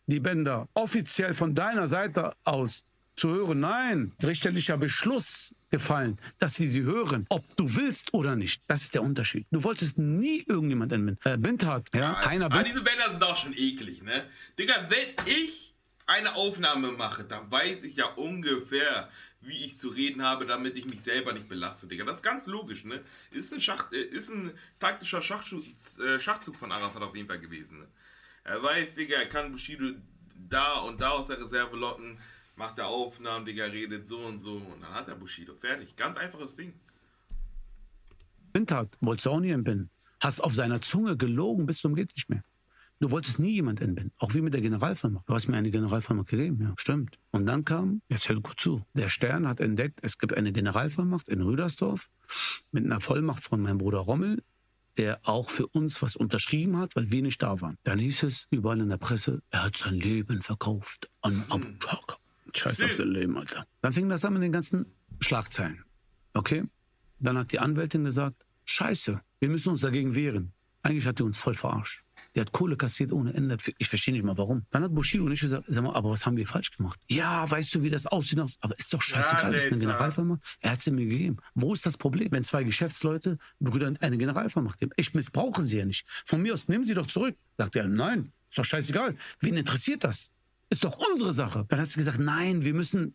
die Bänder offiziell von deiner Seite aus zu hören? Nein, richterlicher Beschluss gefallen, dass wir sie hören, ob du willst oder nicht. Das ist der Unterschied. Du wolltest nie irgendjemand entbinden. Äh, Bindhardt, ja, Heiner Aber Bind. diese Bänder sind auch schon eklig, ne? Digga, wenn ich eine Aufnahme mache, dann weiß ich ja ungefähr, wie ich zu reden habe, damit ich mich selber nicht belaste, Digga. Das ist ganz logisch, ne? Ist ein, Schach, äh, ist ein taktischer Schachzug, äh, Schachzug von Arafat auf jeden Fall gewesen, ne? Er weiß, Digga, er kann Bushido da und da aus der Reserve locken, macht er Aufnahmen, Digga, redet so und so und dann hat er Bushido. Fertig. Ganz einfaches Ding. Winter wolltest du auch nie entbinden. Hast auf seiner Zunge gelogen bis zum geht nicht mehr. Du wolltest nie jemand entbinden. Auch wie mit der Generalvollmacht. Du hast mir eine Generalvollmacht gegeben, ja, stimmt. Und dann kam, jetzt hört gut zu, der Stern hat entdeckt, es gibt eine Generalvollmacht in Rüdersdorf mit einer Vollmacht von meinem Bruder Rommel, der auch für uns was unterschrieben hat, weil wir nicht da waren. Dann hieß es überall in der Presse, er hat sein Leben verkauft an Abu Chaka. Scheiß auf sein Leben, Alter. Dann fing das an mit den ganzen Schlagzeilen. Okay? Dann hat die Anwältin gesagt, scheiße, wir müssen uns dagegen wehren. Eigentlich hat die uns voll verarscht. Die hat Kohle kassiert ohne Ende. Ich verstehe nicht mal warum. Dann hat Bushido nicht gesagt, sag mal, aber was haben wir falsch gemacht? Ja, weißt du, wie das aussieht? Aber ist doch scheißegal, das ist eine. Generalvollmacht. Er hat sie mir gegeben. Wo ist das Problem? Wenn zwei Geschäftsleute Brüder eine Generalvollmacht geben. Ich missbrauche sie ja nicht. Von mir aus, nimm sie doch zurück. Sagt er, nein, ist doch scheißegal. Wen interessiert das? Ist doch unsere Sache. Dann hat sie gesagt, nein, wir müssen,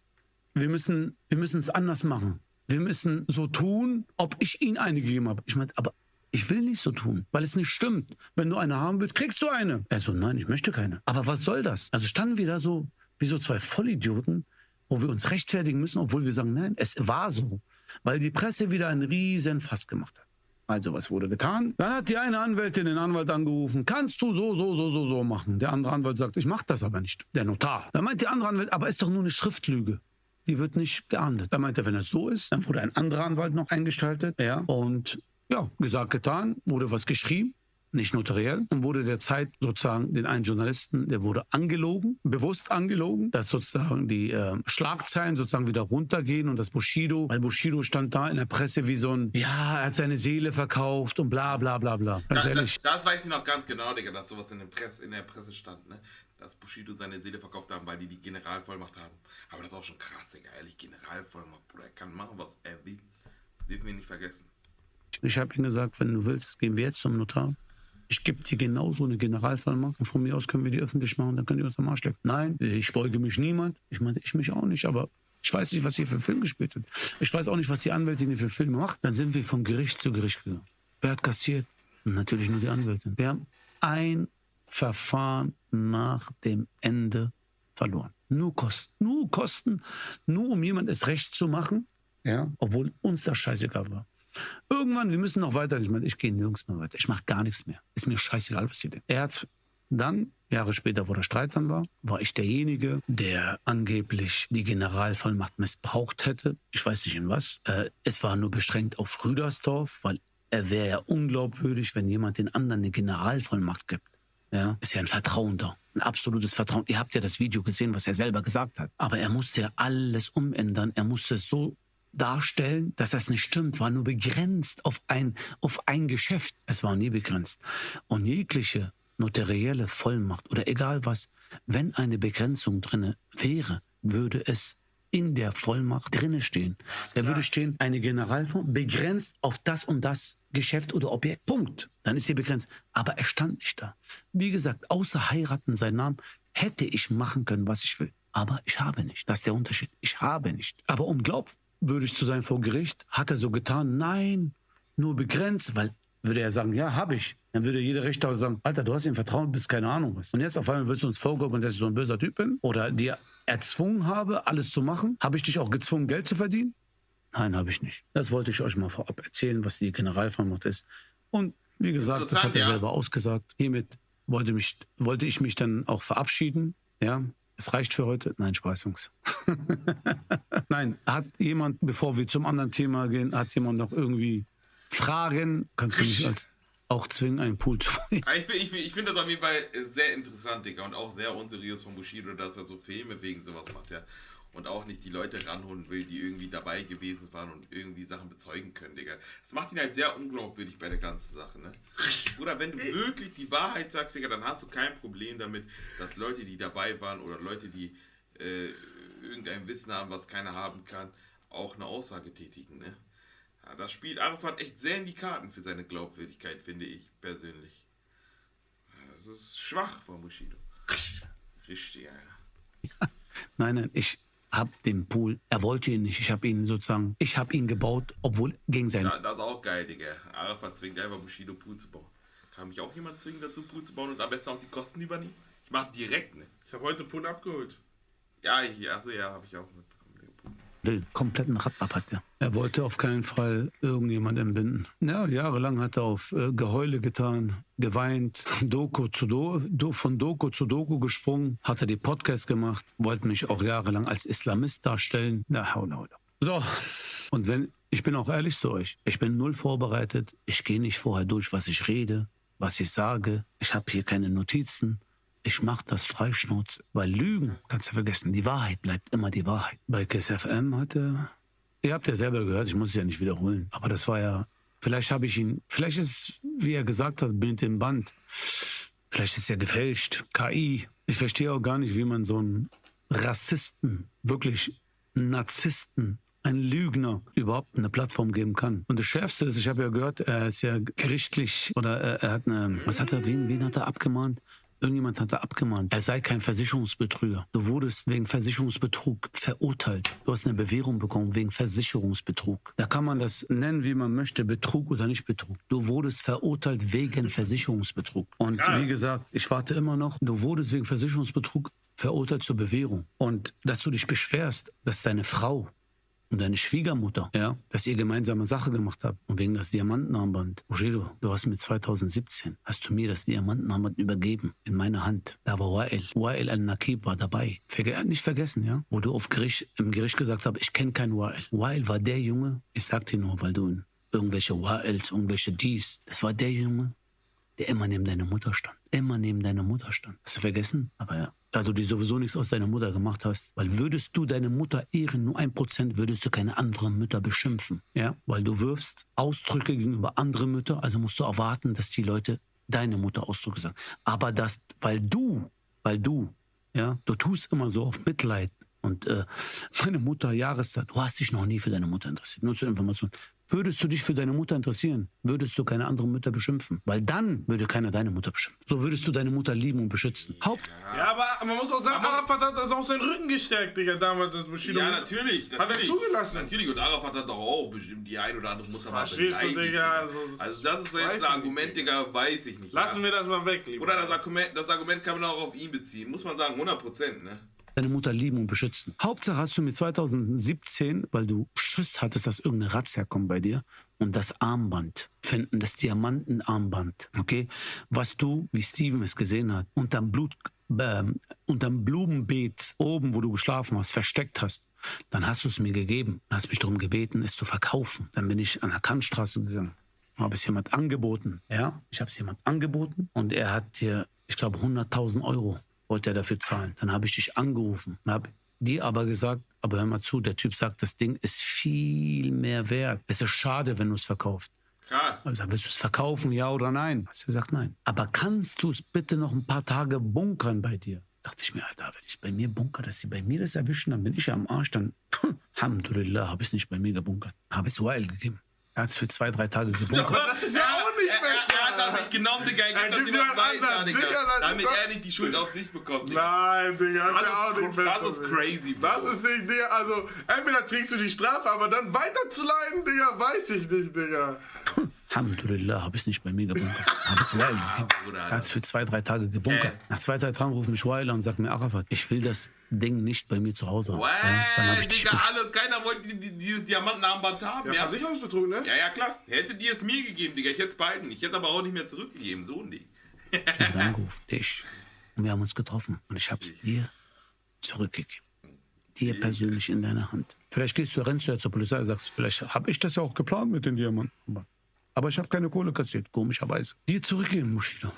wir müssen, wir müssen es anders machen. Wir müssen so tun, ob ich ihnen eine gegeben habe. Ich meinte, aber ich will nicht so tun, weil es nicht stimmt. Wenn du eine haben willst, kriegst du eine. Er so, nein, ich möchte keine. Aber was soll das? Also standen wir da so wie so zwei Vollidioten, wo wir uns rechtfertigen müssen, obwohl wir sagen, nein, es war so. Weil die Presse wieder einen riesen Fass gemacht hat. Also was wurde getan? Dann hat die eine Anwältin den Anwalt angerufen. Kannst du so, so, so, so, so machen? Der andere Anwalt sagt, ich mach das aber nicht. Der Notar. Dann meint der andere Anwalt, aber ist doch nur eine Schriftlüge. Die wird nicht geahndet. Dann meint er, wenn es so ist, dann wurde ein anderer Anwalt noch eingeschaltet. Ja. Und ja, gesagt, getan, wurde was geschrieben. Nicht notariell. Und wurde der Zeit sozusagen den einen Journalisten, der wurde angelogen, bewusst angelogen, dass sozusagen die äh, Schlagzeilen sozusagen wieder runtergehen und das Bushido, weil Bushido stand da in der Presse wie so ein, ja, er hat seine Seele verkauft und bla bla bla bla. Ganz Da, ehrlich. das, das weiß ich noch ganz genau, Digga, dass sowas in der Presse, in der Presse stand, ne? Dass Bushido seine Seele verkauft haben, weil die die Generalvollmacht haben. Aber das ist auch schon krass, Digga, ehrlich, Generalvollmacht, Bruder, er kann machen, was er will. Dürfen wir nicht vergessen. Ich habe ihm gesagt, wenn du willst, gehen wir jetzt zum Notar. Ich gebe dir genauso eine Generalvollmacht und von mir aus können wir die öffentlich machen, dann könnt ihr uns am Arsch lecken. Nein, ich beuge mich niemand. Ich meinte, ich mich auch nicht, aber ich weiß nicht, was hier für Film gespielt wird. Ich weiß auch nicht, was die Anwältin hier für Filme macht. Dann sind wir vom Gericht zu Gericht gegangen. Wer hat kassiert? Natürlich nur die Anwältin. Wir haben ein Verfahren nach dem Ende verloren. Nur Kosten, nur Kosten, nur um jemand es recht zu machen, ja, obwohl uns das scheißegal war. Irgendwann, wir müssen noch weiter. Ich meine, ich gehe nirgends mehr weiter. Ich mache gar nichts mehr. Ist mir scheißegal, was ihr denkt. Er hat dann, Jahre später, wo der Streit dann war, war ich derjenige, der angeblich die Generalvollmacht missbraucht hätte. Ich weiß nicht in was. Äh, es war nur beschränkt auf Rüdersdorf, weil er wäre ja unglaubwürdig, wenn jemand den anderen eine Generalvollmacht gibt. Ja, ist ja ein Vertrauen da. Ein absolutes Vertrauen. Ihr habt ja das Video gesehen, was er selber gesagt hat. Aber er musste ja alles umändern. Er musste so darstellen, dass das nicht stimmt, war nur begrenzt auf ein, auf ein Geschäft. Es war nie begrenzt. Und jegliche notarielle Vollmacht oder egal was, wenn eine Begrenzung drinne wäre, würde es in der Vollmacht drinne stehen. Da würde stehen, eine Generalvollmacht begrenzt auf das und das Geschäft oder Objekt. Punkt. Dann ist sie begrenzt. Aber er stand nicht da. Wie gesagt, außer heiraten seinen Namen hätte ich machen können, was ich will. Aber ich habe nicht. Das ist der Unterschied. Ich habe nicht. Aber um glaubwürdig zu sein vor Gericht, hat er so getan, nein, nur begrenzt, weil würde er sagen, ja, habe ich. Dann würde jeder Richter sagen, Alter, du hast ihm Vertrauen, bist keine Ahnung was. Und jetzt auf einmal willst du uns vorgaukeln, dass ich so ein böser Typ bin? Oder dir erzwungen habe, alles zu machen? Habe ich dich auch gezwungen, Geld zu verdienen? Nein, habe ich nicht. Das wollte ich euch mal vorab erzählen, was die Generalvollmacht ist. Und wie gesagt, das hat er ja. selber ausgesagt. Hiermit wollte, mich, wollte ich mich dann auch verabschieden. Ja, es reicht für heute. Nein, Spaß, Jungs. Nein, hat jemand, bevor wir zum anderen Thema gehen, hat jemand noch irgendwie Fragen? Kannst du mich als auch zwingen, einen Pool zu Aber ich, find- ich, find- ich finde das auf jeden Fall sehr interessant, Digga, und auch sehr unseriös von Bushido, dass er so Filme wegen sowas macht, ja. Und auch nicht die Leute ranholen will, die irgendwie dabei gewesen waren und irgendwie Sachen bezeugen können, Digga. Das macht ihn halt sehr unglaubwürdig bei der ganzen Sache, ne? Oder wenn du wirklich die Wahrheit sagst, Digga, dann hast du kein Problem damit, dass Leute, die dabei waren oder Leute, die äh, irgendein Wissen haben, was keiner haben kann, auch eine Aussage tätigen, ne? Ja, das spielt Arafat echt sehr in die Karten für seine Glaubwürdigkeit, finde ich persönlich. Das ist schwach von Bushido. Richtig, ja. Nein, nein, ich habe den Pool, er wollte ihn nicht. Ich habe ihn sozusagen, ich habe ihn gebaut, obwohl gegen seinen Ja, das ist auch geil, Digga. Arafat zwingt einfach Bushido Pool zu bauen. Kann mich auch jemand zwingen, dazu Pool zu bauen und am besten auch die Kosten übernehmen? Ich mach direkt, ne? Ich habe heute Pool abgeholt. Ja, ich, achso, ja, habe ich auch mitbekommen. Den kompletten Radab hat er. Er wollte auf keinen Fall irgendjemand entbinden. Ja, jahrelang hat er auf äh, Geheule getan, geweint, Doku zu Do, Do, von Doku zu Doku gesprungen, hat er die Podcasts gemacht, wollte mich auch jahrelang als Islamist darstellen. Na, haula, haula. So, und wenn, ich bin auch ehrlich zu euch, ich bin null vorbereitet, ich gehe nicht vorher durch, was ich rede, was ich sage, ich habe hier keine Notizen. Ich mache das freischnurz, weil Lügen kannst du vergessen. Die Wahrheit bleibt immer die Wahrheit. Bei Kiss FM hat er, ihr habt ja selber gehört, ich muss es ja nicht wiederholen, aber das war ja, vielleicht habe ich ihn, vielleicht ist wie er gesagt hat, mit dem Band, vielleicht ist ja gefälscht, KI. Ich verstehe auch gar nicht, wie man so einen Rassisten, wirklich Narzissten, einen Lügner überhaupt eine Plattform geben kann. Und das Schärfste ist, ich habe ja gehört, er ist ja gerichtlich oder er, er hat eine, was hat er, wen, wen hat er abgemahnt? Irgendjemand hatte abgemahnt, er sei kein Versicherungsbetrüger. Du wurdest wegen Versicherungsbetrug verurteilt. Du hast eine Bewährung bekommen wegen Versicherungsbetrug. Da kann man das nennen, wie man möchte, Betrug oder nicht Betrug. Du wurdest verurteilt wegen Versicherungsbetrug. Und Krass. wie gesagt, ich warte immer noch. Du wurdest wegen Versicherungsbetrug verurteilt zur Bewährung. Und dass du dich beschwerst, dass deine Frau und deine Schwiegermutter, ja, dass ihr gemeinsame Sache gemacht habt. Und wegen das Diamantenarmband. Bushido, du hast mir 2017, hast du mir das Diamantenarmband übergeben, in meine Hand. Da war Wael. Wael al-Nakib war dabei. Verge nicht vergessen, ja. Wo du auf Gericht, im Gericht gesagt hast, ich kenne keinen Wael. Wael war der Junge, ich sag dir nur, weil du irgendwelche Waels, irgendwelche dies. Das war der Junge, der immer neben deiner Mutter stand. Immer neben deiner Mutter stand. Hast du vergessen? Aber ja, da du dir sowieso nichts aus deiner Mutter gemacht hast, weil würdest du deine Mutter ehren, nur ein Prozent, würdest du keine anderen Mütter beschimpfen. Ja, weil du wirfst Ausdrücke gegenüber anderen Mütter, also musst du erwarten, dass die Leute deine Mutter Ausdrücke sagen. Aber das, weil du, weil du, ja, du tust immer so auf Mitleid. Und äh, meine Mutter, Jahreszeit, du hast dich noch nie für deine Mutter interessiert. Nur zur Information. Würdest du dich für deine Mutter interessieren, würdest du keine anderen Mütter beschimpfen. Weil dann würde keiner deine Mutter beschimpfen. So würdest du deine Mutter lieben und beschützen. Haupt Ja, aber man muss auch sagen, Arafat hat das auch seinen Rücken gestärkt, Digga, damals, als Bushido. Ja, natürlich, natürlich. Hat er zugelassen. Natürlich, und Arafat hat doch auch bestimmt die ein oder andere Mutter mal Verstehst du, beleidigt, Digga? Also, das Also das ist jetzt ein Argument, nicht. Digga, weiß ich nicht. Lassen ja. wir das mal weg, lieber. Oder das Argument, das Argument kann man auch auf ihn beziehen. Muss man sagen, 100 Prozent, ne? Deine Mutter lieben und beschützen. Hauptsache hast du mir 2017, weil du Schiss hattest, dass irgendeine Razzia kommt bei dir und das Armband finden, das Diamantenarmband, okay, was du, wie Steven es gesehen hat, unterm Blut, ähm, unterm Blumenbeet oben, wo du geschlafen hast, versteckt hast, dann hast du es mir gegeben, hast mich darum gebeten, es zu verkaufen. Dann bin ich an der Kantstraße gegangen, habe es jemand angeboten, ja, ich habe es jemand angeboten und er hat dir, ich glaube, 100.000 Euro wollte er dafür zahlen. Dann habe ich dich angerufen und habe dir aber gesagt, aber hör mal zu, der Typ sagt, das Ding ist viel mehr wert. Es ist schade, wenn du es verkaufst. Krass. Also willst du es verkaufen, ja oder nein? Hast du gesagt, nein. Aber kannst du es bitte noch ein paar Tage bunkern bei dir? Dachte ich mir, Alter, wenn ich bei mir bunker, dass sie bei mir das erwischen, dann bin ich ja am Arsch. Dann, Alhamdulillah, habe ich es nicht bei mir gebunkert. Habe es Weil gegeben. Er hat es für zwei, drei Tage gebunkert. das ist ja auch nicht genommen, Digga. Er Er gibt das jemand weiter. Digga. Ist Damit er nicht die Schuld auf sich bekommt, Digga. Nein, Digga, das ist Das ja auch ist nicht besser. das ist crazy, Bro. Das ist nicht, Digga, also entweder trägst du die Strafe, aber dann weiterzuleiten, Digga, weiß ich nicht, Digga. Alhamdulillah, habe ich es nicht bei mir gebunkert. Habe es Weil gegeben. Bruder, Er hat es für zwei, drei Tage gebunkert. Nach zwei, drei Tagen ruft mich Weiler und sagt mir, Arafat, ich will das Ding nicht bei mir zu Hause. haben. Wow, Ja, dann habe ich Digga, alle, keiner wollte die, die, dieses Diamantenarmband haben. Ja, Ja, Versicherungsbetrug, ne? ja, ja, klar. Hätte die es mir gegeben, Digga. Ich hätte es behalten. Ich hätte es aber auch nicht mehr zurückgegeben. So ein Ding. Ich habe angerufen, dich. Und wir haben uns getroffen. Und ich habe es dir zurückgegeben. Dir persönlich in deiner Hand. Vielleicht gehst du, rennst du ja zur Polizei und sagst, vielleicht habe ich das ja auch geplant mit den Diamanten. Aber- ich habe keine Kohle kassiert, komischerweise. Dir zurückgeben, Bushido.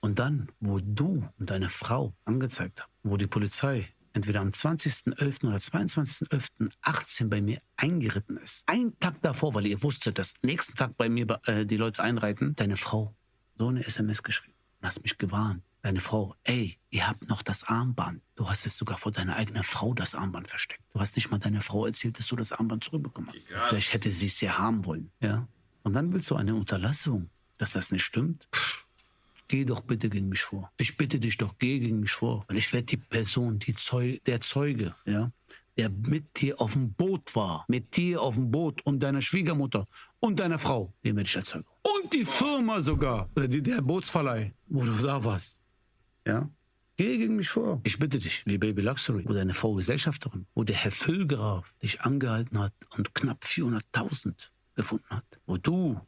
Und dann, wo du und deine Frau angezeigt haben, wo die Polizei entweder am 20.11. oder 22.11.18 bei mir eingeritten ist, einen Tag davor, weil ihr wusstet, dass nächsten Tag bei mir äh, die Leute einreiten, deine Frau so eine SMS geschrieben und hast mich gewarnt. Deine Frau, ey, ihr habt noch das Armband. Du hast es sogar vor deiner eigenen Frau das Armband versteckt. Du hast nicht mal deiner Frau erzählt, dass du das Armband zurückbekommen hast. Egal. Vielleicht hätte sie es ja haben wollen, ja. Und dann willst du eine Unterlassung, dass das nicht stimmt. Geh doch bitte gegen mich vor. Ich bitte dich doch, geh gegen mich vor. Weil ich werde die Person, die Zeu der Zeuge, ja, der mit dir auf dem Boot war, mit dir auf dem Boot und deiner Schwiegermutter und deiner Frau, den werde ich erzeugen. Und die Firma sogar, oder die, der Bootsverleih, wo du da warst. Ja? Geh gegen mich vor. Ich bitte dich, wie Baby Luxury, wo deine Frau Gesellschafterin, wo der Herr Füllgraf dich angehalten hat und knapp 400.000 gefunden hat. Wo du,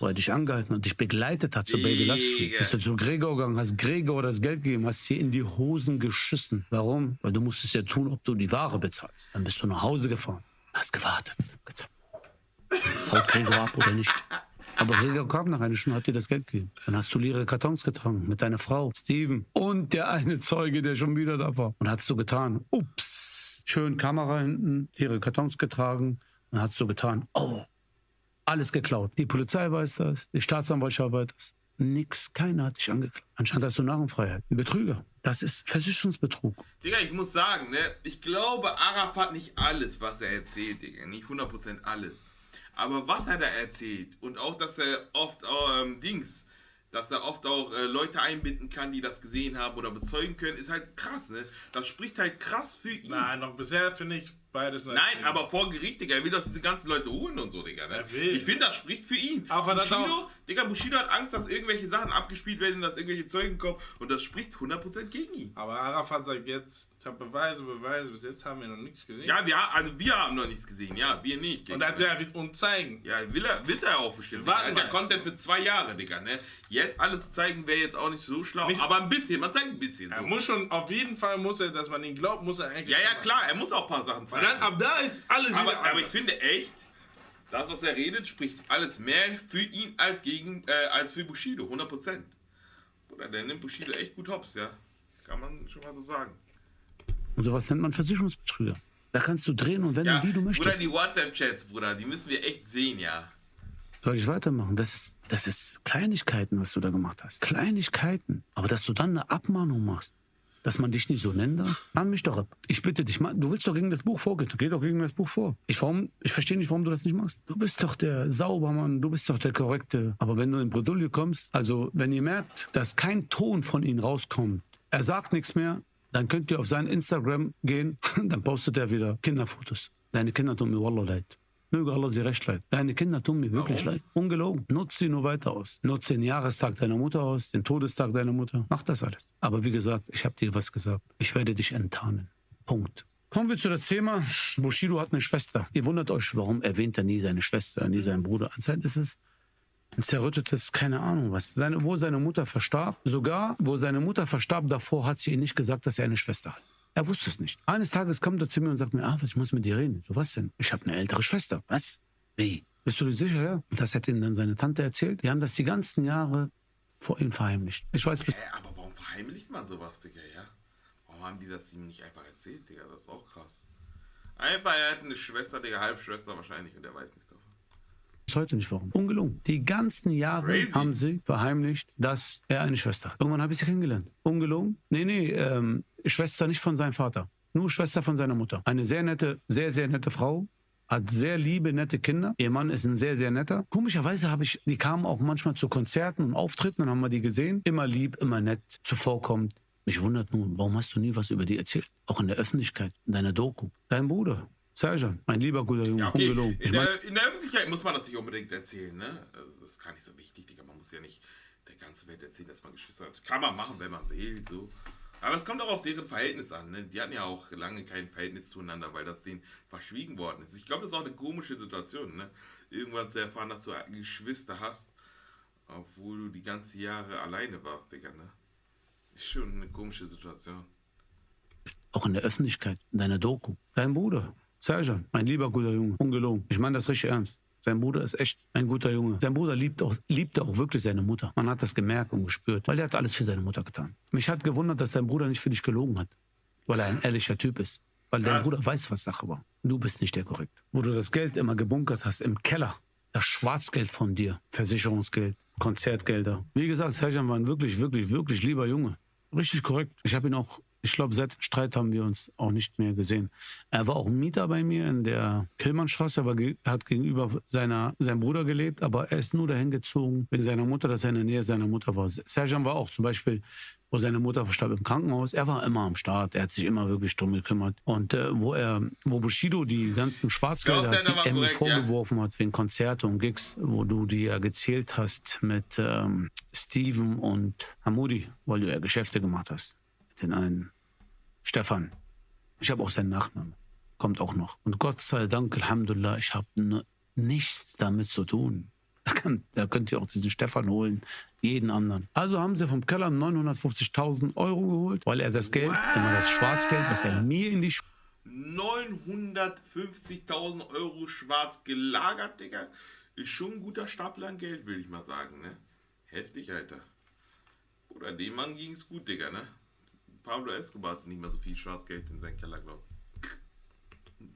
wo er dich angehalten und dich begleitet hat zu Baby Luxury. Bist du zu Gregor gegangen, hast Gregor das Geld gegeben, hast dir in die Hosen geschissen. Warum? Weil du musstest ja tun, ob du die Ware bezahlst. Dann bist du nach Hause gefahren, hast gewartet. Gesagt, haut Gregor ab oder nicht. Aber Gregor kam nach einer Stunde, hat dir das Geld gegeben. Dann hast du leere Kartons getragen mit deiner Frau, Steven und der eine Zeuge, der schon wieder da war. Und hast so getan, ups, schön Kamera hinten, leere Kartons getragen. Und hast so getan, oh, alles geklaut. Die Polizei weiß das, die Staatsanwaltschaft weiß das. Nix, keiner hat dich angeklagt. Anscheinend hast du Narrenfreiheit. Ein Betrüger. Das ist Versicherungsbetrug. Digga, ich muss sagen, ne, ich glaube, Arafat nicht alles, was er erzählt, Digga. Nicht 100% alles. Aber was er da erzählt und auch, dass er oft ähm, Dings, dass er oft auch äh, Leute einbinden kann, die das gesehen haben oder bezeugen können, ist halt krass, ne? Das spricht halt krass für ihn. Nein, noch bisher finde ich beides. Nein, aber vor Gericht, Digga, er will doch diese ganzen Leute holen und so, Digga. Ne? Er will. Ich finde, das spricht für ihn. Aber Bushido, Digga, Bushido hat Angst, dass irgendwelche Sachen abgespielt werden, dass irgendwelche Zeugen kommen und das spricht 100% gegen ihn. Aber Arafat sagt jetzt, ich habe Beweise, Beweise, bis jetzt haben wir noch nichts gesehen. Ja, wir, also wir haben noch nichts gesehen, ja, wir nicht. Und er hat ja, er wird uns zeigen. Ja, will er, will er auch bestimmt. Warten. Der. Content für zwei Jahre, Digga, ne? Jetzt alles zeigen wäre jetzt auch nicht so schlau, Nicht- aber ein bisschen, man zeigt ein bisschen Er so. muss schon, auf jeden Fall muss er, dass man ihn glaubt, muss er eigentlich. Ja, ja, was klar, er muss auch ein paar Sachen zeigen. dann, ab da ist alles aber, wieder aber ich finde echt, das, was er redet, spricht alles mehr für ihn als, gegen, äh, als für Bushido, 100%. Oder der nimmt Bushido echt gut hops, ja. Kann man schon mal so sagen. Und sowas nennt man Versicherungsbetrüger. Da kannst du drehen und wenden, Ja, wie du Bruder, möchtest. die WhatsApp-Chats, Bruder, die müssen wir echt sehen, ja. Soll ich weitermachen? Das ist, das ist Kleinigkeiten, was du da gemacht hast. Kleinigkeiten. Aber dass du dann eine Abmahnung machst, dass man dich nicht so nennt, darf, mahn mich doch ab. Ich bitte dich, du willst doch gegen das Buch vorgehen. Geh doch gegen das Buch vor. Ich, warum, ich verstehe nicht, warum du das nicht machst. Du bist doch der Saubermann, du bist doch der Korrekte. Aber wenn du in Bredouille kommst, also wenn ihr merkt, dass kein Ton von ihm rauskommt, er sagt nichts mehr, dann könnt ihr auf sein Instagram gehen, dann postet er wieder Kinderfotos. Deine Kinder tun mir Wallah leid. Möge Allah sie recht leid. Deine Kinder tun mir wirklich Warum? leid. Ungelogen. Nutz sie nur weiter aus. Nutz den Jahrestag deiner Mutter aus, den Todestag deiner Mutter. Mach das alles. Aber wie gesagt, ich habe dir was gesagt. Ich werde dich enttarnen. Punkt. Kommen wir zu das Thema. Bushido hat eine Schwester. Ihr wundert euch, warum erwähnt er nie seine Schwester, nie seinen Bruder. Anscheinend ist es ein zerrüttetes, keine Ahnung was. Seine, wo seine Mutter verstarb, sogar wo seine Mutter verstarb, davor hat sie ihm nicht gesagt, dass er eine Schwester hat. Er wusste es nicht. Eines Tages kommt er zu mir und sagt mir, ah, ich muss mit dir reden. So, was denn? Ich habe eine ältere Schwester. Was? Wie? Bist du dir sicher, ja? Das hat ihm dann seine Tante erzählt. Die haben das die ganzen Jahre vor ihm verheimlicht. Ich weiß bis Hä, aber warum verheimlicht man sowas, Digga, ja? Warum haben die das ihm nicht einfach erzählt, Digga? Das ist auch krass. Einfach, er hat eine Schwester, Digga, Halbschwester wahrscheinlich und er weiß nichts davon. heute nicht warum. Ungelungen. Die ganzen Jahre Crazy. haben sie verheimlicht, dass er eine Schwester hat. Irgendwann habe ich sie kennengelernt. Ungelogen? Nee, nee, ähm, Schwester nicht von seinem Vater. Nur Schwester von seiner Mutter. Eine sehr nette, sehr, sehr nette Frau. Hat sehr liebe, nette Kinder. Ihr Mann ist ein sehr, sehr netter. Komischerweise habe ich, die kamen auch manchmal zu Konzerten und Auftritten, dann haben wir die gesehen. Immer lieb, immer nett, zuvorkommt. Mich wundert nun, warum hast du nie was über die erzählt? Auch in der Öffentlichkeit, in deiner Doku. Dein Bruder, Serjan, mein lieber guter Junge, Ja, okay. ungelogen. Ich In der, in der Öffentlichkeit muss man das nicht unbedingt erzählen, ne? Also das ist gar nicht so wichtig, Digga. Man muss ja nicht der ganzen Welt erzählen, dass man Geschwister hat. Kann man machen, wenn man will, so. Aber es kommt auch auf deren Verhältnis an, ne? Die hatten ja auch lange kein Verhältnis zueinander, weil das denen verschwiegen worden ist. Ich glaube, das ist auch eine komische Situation, ne? Irgendwann zu erfahren, dass du Geschwister hast, obwohl du die ganzen Jahre alleine warst, Digga, ne? Ist schon eine komische Situation. auch in der Öffentlichkeit, in deiner Doku. Dein Bruder, Serjan, mein lieber guter Junge, ungelogen. Ich meine das richtig ernst. Sein Bruder ist echt ein guter Junge. Sein Bruder liebt auch, liebte auch wirklich seine Mutter. Man hat das gemerkt und gespürt, weil er hat alles für seine Mutter getan. Mich hat gewundert, dass sein Bruder nicht für dich gelogen hat, weil er ein ehrlicher Typ ist. Weil dein. Bruder weiß, was Sache war. Du bist nicht der korrekt. Wo du das Geld immer gebunkert hast, im Keller, das Schwarzgeld von dir, Versicherungsgeld, Konzertgelder. Wie gesagt, Serjan war ein wirklich, wirklich, wirklich lieber Junge. Richtig korrekt. Ich habe ihn auch, ich glaube, seit dem Streit haben wir uns auch nicht mehr gesehen. Er war auch ein Mieter bei mir in der Killmannstraße. Er war, hat gegenüber seiner, seinem Bruder gelebt, aber er ist nur dahin gezogen wegen seiner Mutter, dass er in der Nähe seiner Mutter war. Serjan war auch zum Beispiel, wo seine Mutter verstarb im Krankenhaus. Er war immer am Start. Er hat sich immer wirklich drum gekümmert. Und äh, wo er, wo Bushido die ganzen Schwarzgelder, war die korrekt, ja. vorgeworfen hat wegen Konzerte und Gigs, wo du die ja gezählt hast mit ähm, Steven und Hamudi, weil du ja Geschäfte gemacht hast. Den einen. Stefan. Ich habe auch seinen Nachnamen. Kommt auch noch. Und Gott sei Dank, Alhamdulillah, ich habe nichts damit zu tun. Da, kann, da könnt ihr auch diesen Stefan holen, jeden anderen. Also haben sie vom Keller 950.000 Euro geholt, weil er das Geld, immer das Schwarzgeld, was er mir in die Sch 950.000 Euro schwarz gelagert, Digga. Ist schon ein guter Stapel an Geld, will ich mal sagen, ne? Heftig, Alter. Oder dem Mann ging es gut, Digga, ne? Pablo Escobar hat nicht mehr so viel Schwarzgeld in seinen Keller, glaub ich.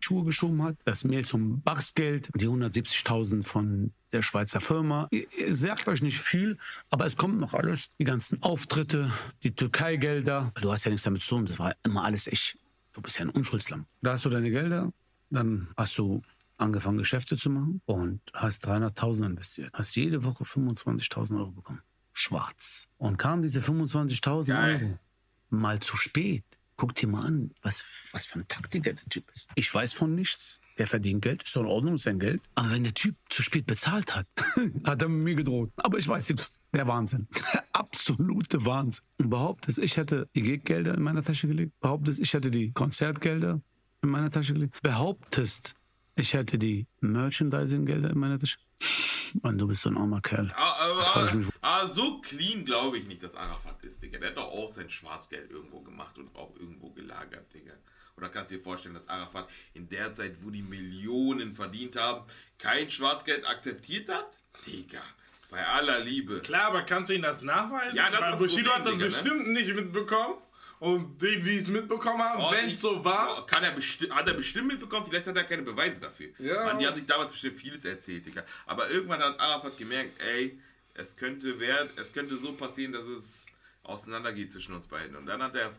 Schuhe geschoben hat, das Mehl zum Backsgeld, die 170.000 von der Schweizer Firma. Ihr, ihr sagt euch nicht viel, aber es kommt noch alles. Die ganzen Auftritte, die Türkei-Gelder. Du hast ja nichts damit zu tun, das war immer alles ich. Du bist ja ein Unschuldslamm. Da hast du deine Gelder, dann hast du angefangen, Geschäfte zu machen und hast 300.000 investiert. Hast jede Woche 25.000 Euro bekommen. Schwarz. Und kamen diese 25.000 Geil. Euro mal zu spät. Guck dir mal an, was, was für ein Taktiker der Typ ist. Ich weiß von nichts. Der verdient Geld, ist doch in Ordnung, sein Geld. Aber wenn der Typ zu spät bezahlt hat, hat er mir gedroht. Aber ich weiß nichts. Der Wahnsinn. Der absolute Wahnsinn. Und behauptest, ich hätte die Giggelder in meiner Tasche gelegt. Behauptest, ich hätte die Konzertgelder in meiner Tasche gelegt. Behauptest, ich hätte die Merchandising-Gelder in meiner Tasche. Mann, du bist so ein armer Kerl. Ah, aber, aber so clean glaube ich nicht, dass Arafat ist, Digga. Der hat doch auch sein Schwarzgeld irgendwo gemacht und auch irgendwo gelagert, Digga. Oder kannst du dir vorstellen, dass Arafat in der Zeit, wo die Millionen verdient haben, kein Schwarzgeld akzeptiert hat? Digga, bei aller Liebe. Klar, aber kannst du ihm das nachweisen? Ja, das Weil ist das Bushido hat das Digga, ne? bestimmt nicht mitbekommen. Und die, die es mitbekommen haben, Oh, wenn es so war. oh, Kann er hat er bestimmt mitbekommen, vielleicht hat er keine Beweise dafür. Ja. Mann, die haben sich damals bestimmt vieles erzählt, Digga. Aber irgendwann hat Arafat gemerkt, ey, es könnte, werden, es könnte so passieren, dass es auseinandergeht zwischen uns beiden. Und dann hat er,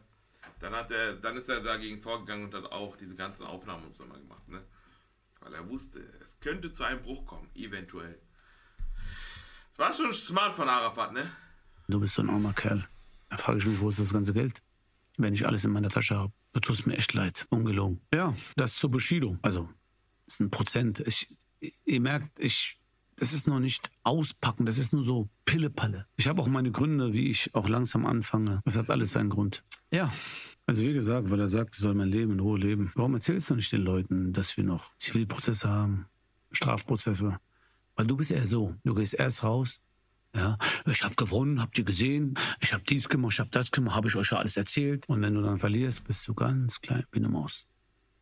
dann hat er, dann ist er dagegen vorgegangen und hat auch diese ganzen Aufnahmen und so mal gemacht, ne? Weil er wusste, es könnte zu einem Bruch kommen, eventuell. Es war schon smart von Arafat, ne? du bist so ein armer Kerl. Da frage ich mich, wo ist das ganze Geld? Wenn ich alles in meiner Tasche habe. Du tust mir echt leid. Ungelogen. Ja, das ist zu Bushido. Also, ist ein Prozent. Ich, ihr merkt, ich, das ist noch nicht auspacken. Das ist nur so Pillepalle. Ich habe auch meine Gründe, wie ich auch langsam anfange. Das hat alles seinen Grund. Ja. Also wie gesagt, weil er sagt, ich soll mein Leben in Ruhe leben. Warum erzählst du nicht den Leuten, dass wir noch Zivilprozesse haben, Strafprozesse? Weil du bist eher so. Du gehst erst raus, ja, ich habe gewonnen, habt ihr gesehen, ich habe dies gemacht, ich habe das gemacht, habe ich euch ja alles erzählt. Und wenn du dann verlierst, bist du ganz klein wie eine Maus.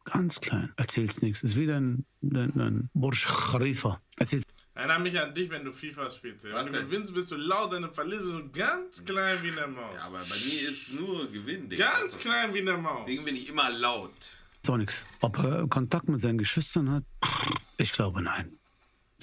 Ganz klein. Erzählst nichts. Ist wie dein, dein, dein Burj Khalifa. Erzählst Erinnere mich an dich, wenn du FIFA spielst. ey. Was Wenn du denn? gewinnst, bist du laut, wenn du verlierst, bist du ganz klein wie eine Maus. Ja, aber bei mir ist nur Gewinn, Digga. ganz klein wie eine Maus. Deswegen bin ich immer laut. auch nichts. Ob er Kontakt mit seinen Geschwistern hat? Ich glaube nein.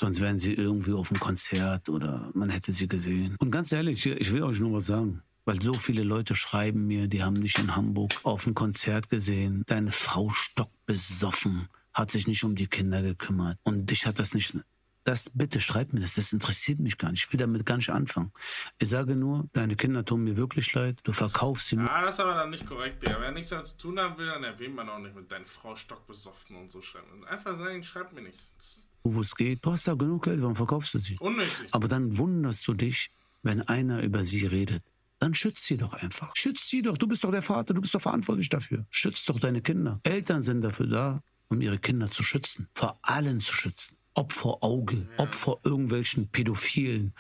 Sonst wären sie irgendwie auf einem Konzert oder man hätte sie gesehen. Und ganz ehrlich, ich will euch nur was sagen. Weil so viele Leute schreiben mir, die haben dich in Hamburg auf einem Konzert gesehen. Deine Frau stockbesoffen, hat sich nicht um die Kinder gekümmert. Und dich hat das nicht. Das bitte schreib mir das, das interessiert mich gar nicht. Ich will damit gar nicht anfangen. Ich sage nur, deine Kinder tun mir wirklich leid. Du verkaufst sie nur. Ah, das ist aber dann nicht korrekt, Digga. Wenn er nichts damit zu tun haben will, dann erwähnt man auch nicht mit deiner Frau stockbesoffen und so schreiben. Einfach sagen, schreib mir nichts. Wo es geht. Du hast da genug Geld, warum verkaufst du sie? Unnötig. Aber dann wunderst du dich, wenn einer über sie redet. Dann schützt sie doch einfach. Schützt sie doch. Du bist doch der Vater, du bist doch verantwortlich dafür. Schützt doch deine Kinder. Eltern sind dafür da, um ihre Kinder zu schützen. Vor allen zu schützen. Ob vor Auge, ob vor irgendwelchen Pädophilen,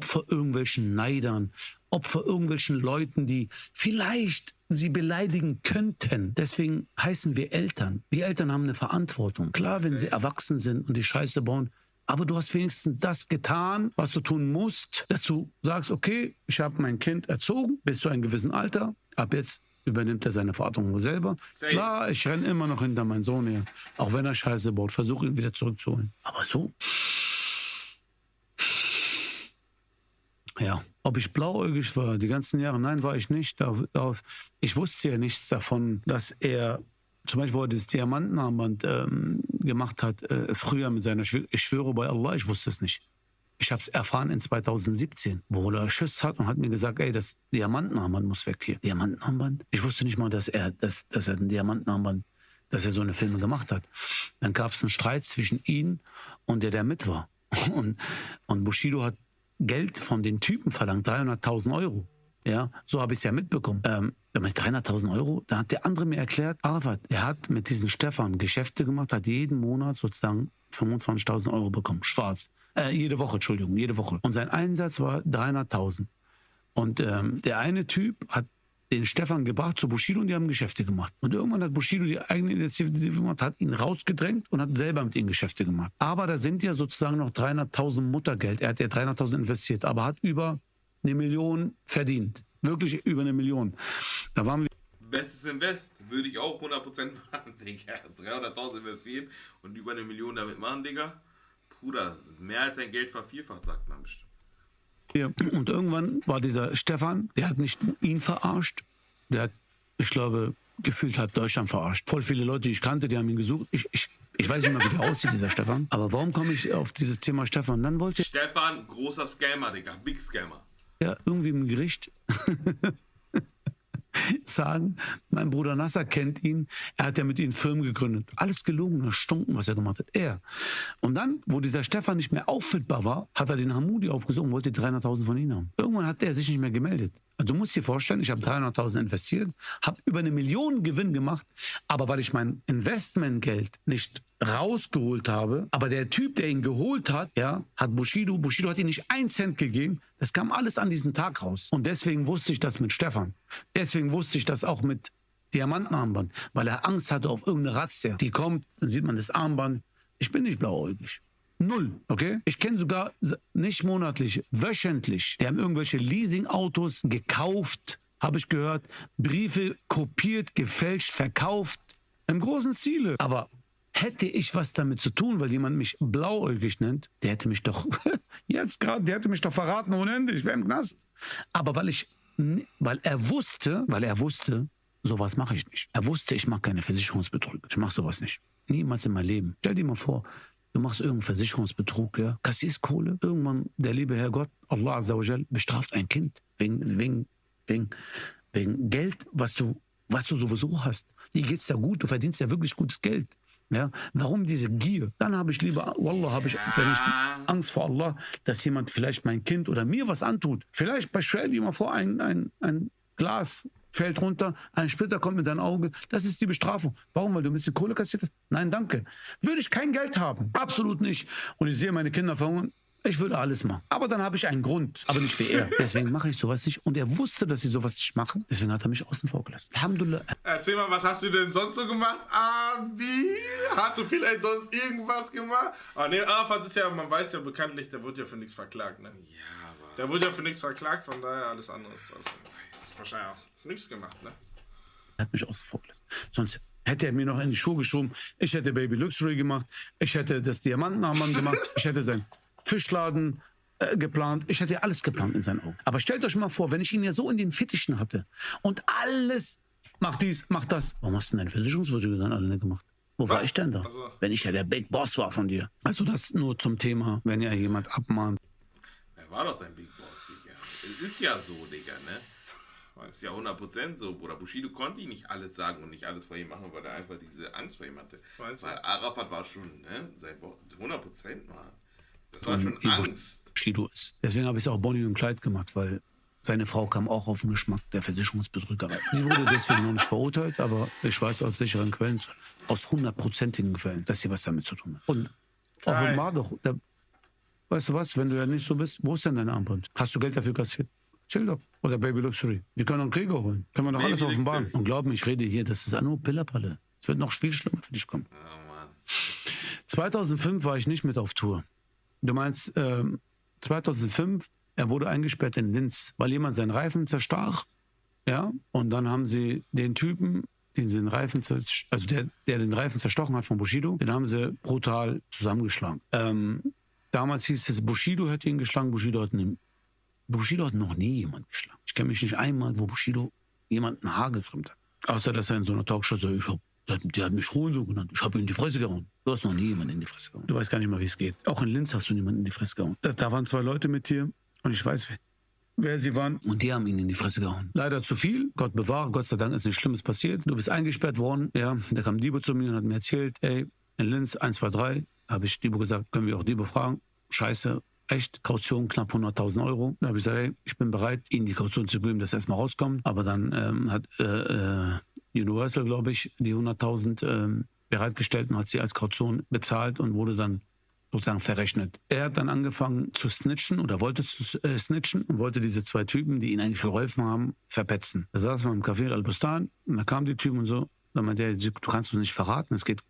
vor irgendwelchen Neidern, vor irgendwelchen Leuten, die vielleicht sie beleidigen könnten. Deswegen heißen wir Eltern. Wir Eltern haben eine Verantwortung. Klar, wenn sie erwachsen sind und die Scheiße bauen, aber du hast wenigstens das getan, was du tun musst, dass du sagst, okay, ich habe mein Kind erzogen bis zu einem gewissen Alter. Ab jetzt übernimmt er seine Verantwortung selber. Safe. Klar, ich renne immer noch hinter meinen Sohn her. Auch wenn er Scheiße baut, versuche ihn wieder zurückzuholen. Aber so. Ja, ob ich blauäugig war die ganzen Jahre, nein, war ich nicht. Ich wusste ja nichts davon, dass er zum Beispiel, wo er das Diamantenarmband ähm, gemacht hat, äh, früher mit seiner, Schw ich schwöre bei Allah, ich wusste es nicht. Ich habe es erfahren in 2017, wo er Schiss hat und hat mir gesagt, ey, das Diamantenarmband muss weg hier. Diamantenarmband? Ich wusste nicht mal, dass er, dass, dass er ein Diamantenarmband, dass er so eine Filme gemacht hat. Dann gab es einen Streit zwischen ihm und der, der mit war. Und, und Bushido hat Geld von den Typen verlangt, 300.000 Euro. Ja, so habe ich es ja mitbekommen. Ähm, da meine ich 300.000 Euro. Da hat der andere mir erklärt, Arafat, er hat mit diesem Stefan Geschäfte gemacht, hat jeden Monat sozusagen 25.000 Euro bekommen. Schwarz. Äh, jede Woche, Entschuldigung, jede Woche. Und sein Einsatz war 300.000. Und ähm, der eine Typ hat den Stefan gebracht zu Bushido und die haben Geschäfte gemacht. Und irgendwann hat Bushido die eigene Initiative gemacht, hat ihn rausgedrängt und hat selber mit ihm Geschäfte gemacht. Aber da sind ja sozusagen noch 300.000 Muttergeld. Er hat ja 300.000 investiert, aber hat über eine Million verdient. Wirklich über eine Million. Da waren wir. Bestes Invest. Würde ich auch 100% machen, Digga. 300.000 investieren und über eine Million damit machen, Digga. Bruder, das ist mehr als ein Geld vervierfacht, sagt man bestimmt. Ja. Und irgendwann war dieser Stefan, der hat nicht ihn verarscht, der hat, ich glaube, gefühlt halb Deutschland verarscht. Voll viele Leute, die ich kannte, die haben ihn gesucht. Ich, ich, ich weiß nicht mal, wie der aussieht, dieser Stefan. Aber warum komme ich auf dieses Thema Stefan? Dann wollte Stefan, großer Scammer, Digga. Big Scammer. er irgendwie im Gericht sagen, mein Bruder Nasser kennt ihn, er hat ja mit ihm Film gegründet. Alles gelogen, stunken, was er gemacht hat. Er. Und dann, wo dieser Stefan nicht mehr auffindbar war, hat er den Hamudi aufgesucht und wollte 300.000 von ihm haben. Irgendwann hat er sich nicht mehr gemeldet. Du musst dir vorstellen, ich habe 300.000 investiert, habe über eine Million Gewinn gemacht, aber weil ich mein Investmentgeld nicht rausgeholt habe, aber der Typ, der ihn geholt hat, ja, hat Bushido, Bushido hat ihm nicht einen Cent gegeben, das kam alles an diesem Tag raus. Und deswegen wusste ich das mit Stefan. Deswegen wusste ich das auch mit Diamantenarmband, weil er Angst hatte auf irgendeine Razzia. Die kommt, dann sieht man das Armband. Ich bin nicht blauäugig. Null, okay? Ich kenne sogar nicht monatlich, wöchentlich. Die haben irgendwelche Leasingautos gekauft, habe ich gehört. Briefe kopiert, gefälscht, verkauft. Im großen Stile. Aber hätte ich was damit zu tun, weil jemand mich blauäugig nennt, der hätte mich doch jetzt gerade, der hätte mich doch verraten ohne Ende. Ich wäre im Knast. Aber weil ich, weil er wusste, weil er wusste, sowas mache ich nicht. Er wusste, ich mache keine Versicherungsbetrug. Ich mache sowas nicht. Niemals in meinem Leben. Stell dir mal vor, du machst irgendeinen Versicherungsbetrug, ja, kassierst Kohle. Irgendwann, der liebe Herr Gott, Allah Azza wa Jal, bestraft ein Kind wegen, wegen, wegen, wegen Geld, was du, was du sowieso hast. Dir geht's ja gut, du verdienst ja wirklich gutes Geld. Ja, warum diese Gier? Dann habe ich lieber, Wallah, habe ich, wenn ich Angst vor Allah, dass jemand vielleicht mein Kind oder mir was antut. Vielleicht dir mal vor, ein, ein, ein Glas fällt runter, ein Splitter kommt mit deinem Auge. Das ist die Bestrafung. Warum? Weil du ein bisschen Kohle kassiert hast? Nein, danke. Würde ich kein Geld haben. Absolut nicht. Und ich sehe meine Kinder verhungern. Ich würde alles machen. Aber dann habe ich einen Grund, aber nicht wie er. Deswegen mache ich sowas nicht. Und er wusste, dass ich sowas nicht mache. Deswegen hat er mich außen vor gelassen. Alhamdulillah. Erzähl mal, was hast du denn sonst so gemacht? Ah, wie? Hast du vielleicht sonst irgendwas gemacht? Ah, nee, Arafat ist ja, man weiß ja bekanntlich, der wurde ja für nichts verklagt, ne? Ja, aber. Der wurde ja für nichts verklagt, von daher alles andere ist also wahrscheinlich auch nichts gemacht, ne? Er hat mich außen vor gelassen. Sonst hätte er mir noch in die Schuhe geschoben. Ich hätte Baby Luxury gemacht. Ich hätte das Diamantenarmband gemacht. Ich hätte seinen Fischladen äh, geplant. Ich hätte alles geplant in seinen Augen. Aber stellt euch mal vor, wenn ich ihn ja so in den Fittichen hatte und alles, mach dies, mach das. Warum hast du denn deine Versicherungsverträge dann alle nicht gemacht? Wo war Was? ich denn da? Ach so. Wenn ich ja der Big Boss war von dir. Also das nur zum Thema, wenn ja jemand abmahnt. Er war doch sein Big Boss, Digga. Es ist ja so, Digga, ne? Es ist ja 100% so, Bruder. Bushido konnte ihm nicht alles sagen und nicht alles vor ihm machen, weil er einfach diese Angst vor ihm hatte. Meinst du? Weil Arafat war schon, ne? Sein Bo 100% mal. Das war schon Angst. Bushido ist. Deswegen habe ich es auch Bonnie und Clyde gemacht, weil seine Frau kam auch auf den Geschmack der Versicherungsbetrügerei. Sie wurde deswegen noch nicht verurteilt, aber ich weiß aus sicheren Quellen, aus hundertprozentigen Quellen, dass sie was damit zu tun hat. Und Geil. offenbar doch. Da, weißt du was, wenn du ja nicht so bist, wo ist denn dein Armband? Hast du Geld dafür kassiert? Erzähl doch. Oder Baby Luxury. Wir können einen Krieger holen. Können wir doch Baby alles offenbaren. Luxury. Und glaub mir, ich rede hier, das ist nur Pillerpalle. Es wird noch viel schlimmer für dich kommen. Oh Mann. 2005 war ich nicht mit auf Tour. Du meinst, ähm, 2005, er wurde eingesperrt in Linz, weil jemand seinen Reifen zerstach. Ja, und dann haben sie den Typen, den sie den Reifen, also der, der den Reifen zerstochen hat von Bushido, den haben sie brutal zusammengeschlagen. Ähm, damals hieß es, Bushido hätte ihn geschlagen, Bushido hat ihn, Bushido hat noch nie jemand geschlagen. Ich kenne mich nicht einmal, wo Bushido jemanden Haar gekrümmt hat. Außer, dass er in so einer Talkshow so, ich hab, der, der hat mich Hurensohn genannt. Ich habe ihn in die Fresse gehauen. Du hast noch nie jemanden in die Fresse gehauen. Du weißt gar nicht mal, wie es geht. Auch in Linz hast du niemanden in die Fresse gehauen. Da, da waren zwei Leute mit dir und ich weiß, wer, wer sie waren. Und die haben ihn in die Fresse gehauen. Leider zu viel. Gott bewahre. Gott sei Dank ist nichts Schlimmes passiert. Du bist eingesperrt worden. Ja, da kam Diebo zu mir und hat mir erzählt, ey, in Linz 1, 2, 3 habe ich Diebo gesagt, können wir auch Diebo fragen? Scheiße, echt Kaution knapp 100.000 Euro. Da habe ich gesagt, hey, ich bin bereit, Ihnen die Kaution zu geben, dass erstmal rauskommt. Aber dann ähm, hat äh, äh, Universal, glaube ich, die 100.000 ähm, bereitgestellt und hat sie als Kaution bezahlt und wurde dann sozusagen verrechnet. Er hat dann angefangen zu snitchen oder wollte zu äh, snitchen und wollte diese zwei Typen, die ihm eigentlich geholfen haben, verpetzen. Da saßen wir im Café Al-Bustan und da kamen die Typen und so. Dann meinte er, du kannst uns nicht verraten, es geht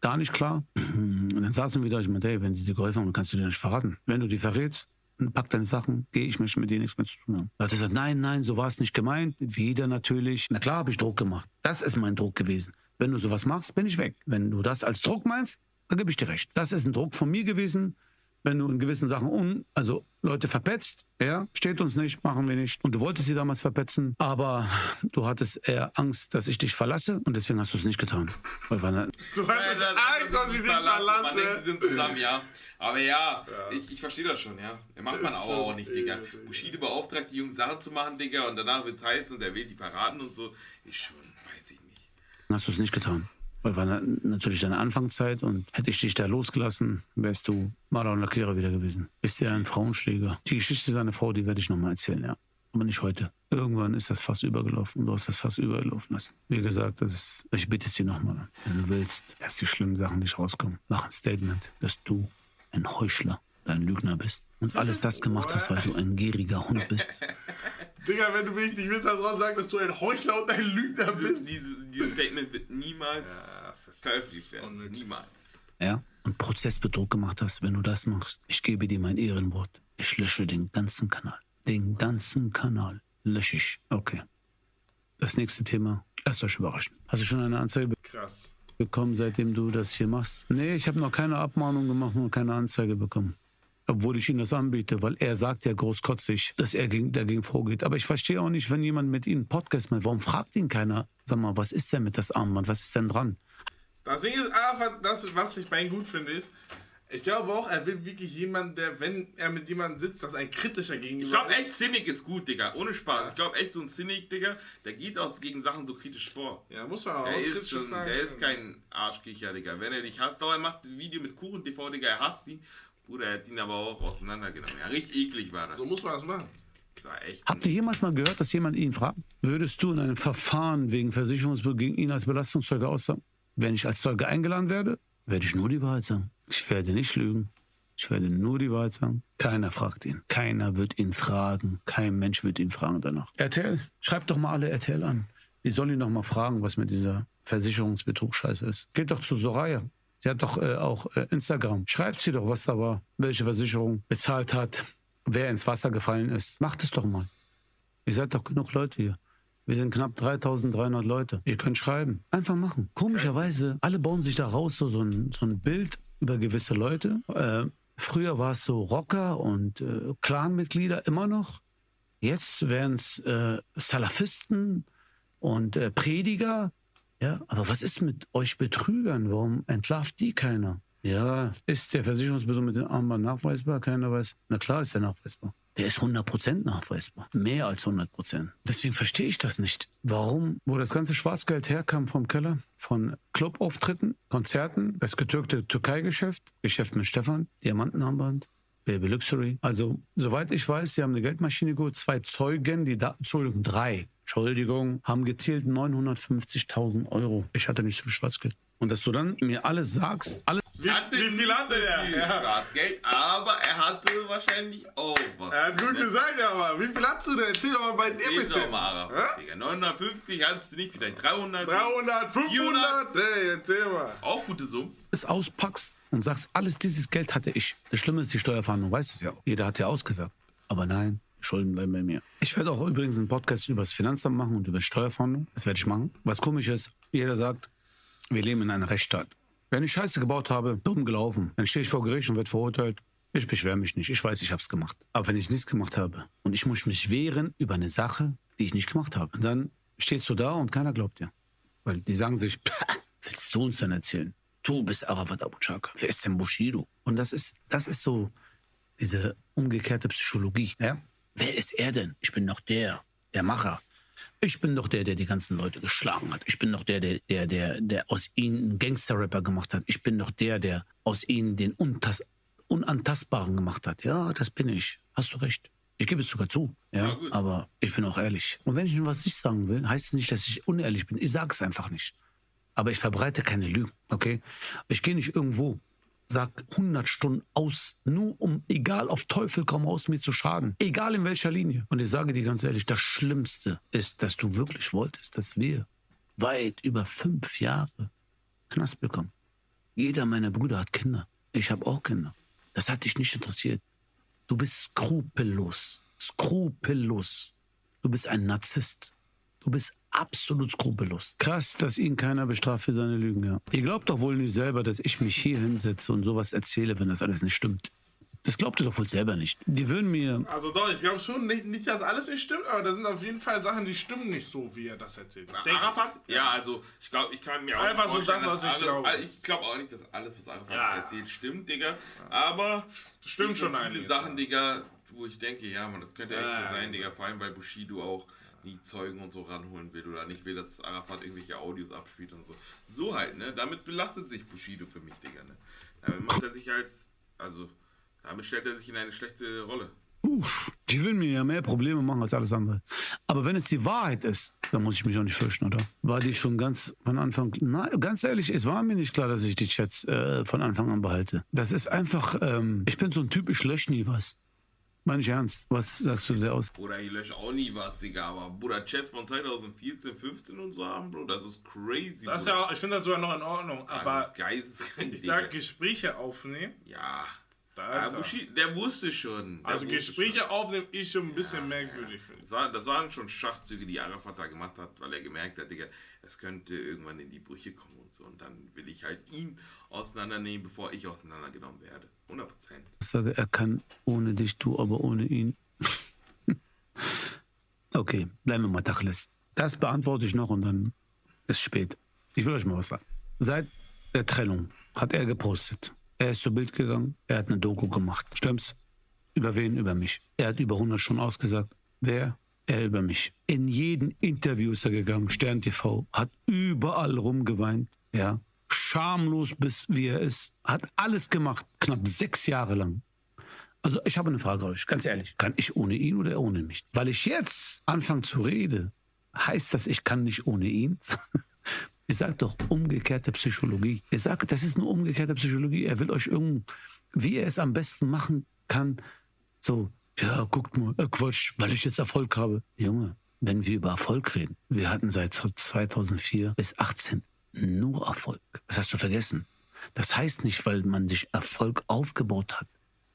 gar nicht klar. Und dann saßen wir da, ich meinte, hey, wenn sie dir geholfen haben, kannst du dir nicht verraten. Wenn du die verrätst, pack deine Sachen, geh, ich möchte mit dir nichts mehr zu tun haben. Da hat er gesagt, nein, nein, so war es nicht gemeint. Wieder natürlich. Na klar habe ich Druck gemacht. Das ist mein Druck gewesen. Wenn du sowas machst, bin ich weg. Wenn du das als Druck meinst, dann gebe ich dir recht. Das ist ein Druck von mir gewesen. Wenn du in gewissen Sachen un, also Leute verpetzt, ja, steht uns nicht, machen wir nicht. Und du wolltest sie damals verpetzen, aber du hattest eher Angst, dass ich dich verlasse und deswegen hast du es nicht getan. Du hattest Ja, Angst, dass ich dich Man denkt, verlasse. die sind zusammen, ja. Aber ja, ich, ich verstehe das schon, ja. Macht man auch, auch nicht, Digga. Bushido beauftragt, die Jungs Sachen zu machen, Digga, und danach wird's heiß und der will die verraten und so. Ich schon, weiß ich nicht. hast du es nicht getan. Weil war na- natürlich deine Anfangszeit und hätte ich dich da losgelassen, wärst du Maler und Lackierer wieder gewesen. Bist ja ein Frauenschläger. Die Geschichte seiner Frau, die werde ich nochmal erzählen, ja. Aber nicht heute. Irgendwann ist das Fass übergelaufen und du hast das Fass überlaufen lassen. Wie gesagt, das ist, ich bitte es dir nochmal. Wenn du willst, dass die schlimmen Sachen nicht rauskommen, mach ein Statement, dass du ein Heuchler, ein Lügner bist. Und alles das gemacht hast, weil du ein gieriger Hund bist. Digga, wenn du mich nicht willst, hast raus sagen, dass du ein Heuchler und ein Lügner bist. Dieses, dieses Statement wird niemals Ja, veröffentlicht werden. unnötig. Niemals. ja, und Prozessbetrug gemacht hast, wenn du das machst, ich gebe dir mein Ehrenwort. Ich lösche den ganzen Kanal. Den ganzen Kanal lösche ich. Okay. Das nächste Thema. Lasst euch überraschen. Hast du schon eine Anzeige Krass. bekommen, seitdem du das hier machst? Nee, ich habe noch keine Abmahnung gemacht und keine Anzeige bekommen. Obwohl ich ihm das anbiete, weil er sagt ja großkotzig, dass er gegen, dagegen vorgeht. Aber ich verstehe auch nicht, wenn jemand mit ihm Podcast macht, warum fragt ihn keiner? Sag mal, was ist denn mit das Armband? Was ist denn dran? Das Ding ist einfach, das, was ich bei ihm gut finde, ist, ich glaube auch, er will wirklich jemand, der, wenn er mit jemandem sitzt, das ein kritischer gegenüber Ich glaube echt, Cynic ist gut, Digga. Ohne Spaß. Ich glaube echt, so ein Cynic, Digga, der geht auch gegen Sachen so kritisch vor. Ja, muss man auch Der ist, schon, der ist kein Arschkriecher, Digga. Wenn er dich hasst, doch, er macht ein Video mit Kuchen TV, Digga, er hasst ihn. Bruder, er hat ihn aber auch auseinandergenommen. Ja, richtig eklig war das. So muss man das machen. Das war echt. Habt ihr jemals mal gehört, dass jemand ihn fragt? Würdest du in einem Verfahren wegen Versicherungsbetrug gegen ihn als Belastungszeuge aussagen? Wenn ich als Zeuge eingeladen werde, werde ich nur die Wahrheit sagen. Ich werde nicht lügen. Ich werde nur die Wahrheit sagen. Keiner fragt ihn. Keiner wird ihn fragen. Kein Mensch wird ihn fragen danach. RTL, schreibt doch mal alle RTL an. Die sollen ihn doch mal fragen, was mit dieser Versicherungsbetrug scheiße ist. Geht doch zu Soraya. Sie hat doch äh, auch äh, Instagram. Schreibt sie doch, was da war, welche Versicherung bezahlt hat, wer ins Wasser gefallen ist. Macht es doch mal. Ihr seid doch genug Leute hier. Wir sind knapp 3300 Leute. Ihr könnt schreiben. Einfach machen. Komischerweise, alle bauen sich da raus so, so, ein, so ein Bild über gewisse Leute. Äh, früher war es so Rocker und äh, Clanmitglieder, immer noch. Jetzt wären es äh, Salafisten und äh, Prediger. Ja, aber was ist mit euch Betrügern? Warum entlarvt die keiner? Ja, ist der Versicherungsbetrug mit dem Armband nachweisbar? Keiner weiß. Na klar ist er nachweisbar. Der ist 100% nachweisbar. Mehr als 100%. Deswegen verstehe ich das nicht. Warum, wo das ganze Schwarzgeld herkam vom Keller, von Clubauftritten, Konzerten, das getürkte Türkei-Geschäft, Geschäft mit Stefan, Diamantenarmband, Baby Luxury. Also, soweit ich weiß, sie haben eine Geldmaschine geholt, zwei Zeugen, die da, Entschuldigung, drei, Entschuldigung, haben gezielt 950.000 Euro. Ich hatte nicht so viel Schwarzgeld. Und dass du dann mir alles sagst, alles Wie, wie viel hatte? Viel Ja. Schwarzgeld, aber er hatte wahrscheinlich auch was. Er hat gut ne? gesagt, aber wie viel hast du denn? Erzähl doch mal bei dir ein bisschen. doch mal, Arafat, Digga. 950 hattest du nicht, vielleicht 300. 300, 500? 400? Hey, erzähl mal. Auch gute Summe. alles auspackst und sagst, alles dieses Geld hatte ich. Das Schlimme ist, die Steuerfahndung weiß es ja auch. Jeder hat ja ausgesagt. Aber nein, Schulden bleiben bei mir. Ich werde auch übrigens einen Podcast über das Finanzamt machen und über Steuerfahndung. Das werde ich machen. Was komisch ist, jeder sagt, wir leben in einer Rechtsstaat. Wenn ich Scheiße gebaut habe, dumm gelaufen, dann stehe ich vor Gericht und werde verurteilt. Ich beschwere mich nicht. Ich weiß, ich habe es gemacht. Aber wenn ich nichts gemacht habe und ich muss mich wehren über eine Sache, die ich nicht gemacht habe, dann stehst du da und keiner glaubt dir. Weil die sagen sich, willst du uns denn erzählen? Du bist Arafat Abu Chaka. Wer ist denn Bushido? Und das ist, das ist so diese umgekehrte Psychologie. Ja? Wer ist er denn? Ich bin doch der, der Macher. Ich bin doch der, der die ganzen Leute geschlagen hat. Ich bin doch der, der, der, der, der aus ihnen einen Gangster-Rapper gemacht hat. Ich bin doch der, der aus ihnen den untas Unantastbaren gemacht hat. Ja, das bin ich. Hast du recht. Ich gebe es sogar zu. Ja, Ja, aber ich bin auch ehrlich. Und wenn ich nur was nicht sagen will, heißt es nicht, dass ich unehrlich bin. Ich sage es einfach nicht. Aber ich verbreite keine Lügen, okay? Ich gehe nicht irgendwo, sag 100 Stunden aus, nur um, egal auf Teufel komm raus, mir zu schaden. Egal in welcher Linie. Und ich sage dir ganz ehrlich, das Schlimmste ist, dass du wirklich wolltest, dass wir weit über fünf Jahre Knast bekommen. Jeder meiner Brüder hat Kinder. Ich habe auch Kinder. Das hat dich nicht interessiert. Du bist skrupellos. Skrupellos. Du bist ein Narzisst. Du bist absolut skrupellos. Krass, dass ihn keiner bestraft für seine Lügen, ja. Ihr glaubt doch wohl nicht selber, dass ich mich hier hinsetze und sowas erzähle, wenn das alles nicht stimmt. Das glaubt ihr doch wohl selber nicht. Die würden mir. Also doch, ich glaube schon, nicht, nicht, dass alles nicht stimmt, aber da sind auf jeden Fall Sachen, die stimmen nicht so, wie er das erzählt. Das ich. Arafat? Ja, also ich glaube, ich kann mir auch Einfach nicht so das, was dass ich alles, glaube. Ich glaube auch nicht, dass alles, was Arafat Ja. erzählt, stimmt, Digga. Aber Stimmt gibt schon viele einiges, Sachen, Digga, wo ich denke, ja, man, das könnte echt Ja, so sein. Digga. Vor allem, weil Bushido auch nie Zeugen und so ranholen will oder nicht will, dass Arafat irgendwelche Audios abspielt und so. So halt, ne? Damit belastet sich Bushido für mich, Digga, ne? Damit macht er sich als, also, damit stellt er sich in eine schlechte Rolle. Die würden mir ja mehr Probleme machen als alles andere. Aber wenn es die Wahrheit ist, dann muss ich mich auch nicht fürchten, oder? War die schon ganz von Anfang. Na, ganz ehrlich, es war mir nicht klar, dass ich die Chats äh, von Anfang an behalte. Das ist einfach. Ähm, ich bin so ein Typ, ich lösche nie was. Meine ich ernst. Was sagst du dir aus? Bruder, ich lösche auch nie was, Digga, aber Bruder, Chats von 2014, 15 und so haben, Bro, das ist crazy, Das ist ja auch, ich finde das sogar noch in Ordnung, Ah, aber das ist geisteskrank, ich sag Gespräche aufnehmen. Ja. Ja. Bushido, der wusste schon. Der Also wusste Gespräche aufnehmen ist schon ein bisschen merkwürdig, finde Schon. ich. Das, war, das waren schon Schachzüge, die Arafat da gemacht hat, weil er gemerkt hat, Digga, es könnte irgendwann in die Brüche kommen und so. Und dann will ich halt ihn auseinandernehmen, bevor ich auseinandergenommen werde. 100 Prozent. Ich sage, er kann ohne dich, du aber ohne ihn. okay, bleiben wir mal Tachlis. Das beantworte ich noch und dann ist spät. Ich will euch mal was sagen. Seit der Trennung hat er gepostet. Er ist zu Bild gegangen, er hat eine Doku gemacht. Stimmt's? Über wen? Über mich. Er hat über 100 schon ausgesagt. Wer? Er über mich. In jeden Interview ist er gegangen, Stern TV, hat überall rumgeweint, ja. Schamlos bis wie er ist, hat alles gemacht, knapp sechs Jahre lang. Also ich habe eine Frage euch, ganz ehrlich. Kann ich ohne ihn oder er ohne mich? Weil ich jetzt anfange zu reden, heißt das, ich kann nicht ohne ihn? Ich sage doch umgekehrte Psychologie. Ich sage, das ist nur umgekehrte Psychologie. Er will euch irgend, wie er es am besten machen kann, so, ja, guckt mal, äh, Quatsch, weil ich jetzt Erfolg habe. Junge, wenn wir über Erfolg reden, wir hatten seit 2004 bis 18 nur Erfolg. Das hast du vergessen. Das heißt nicht, weil man sich Erfolg aufgebaut hat,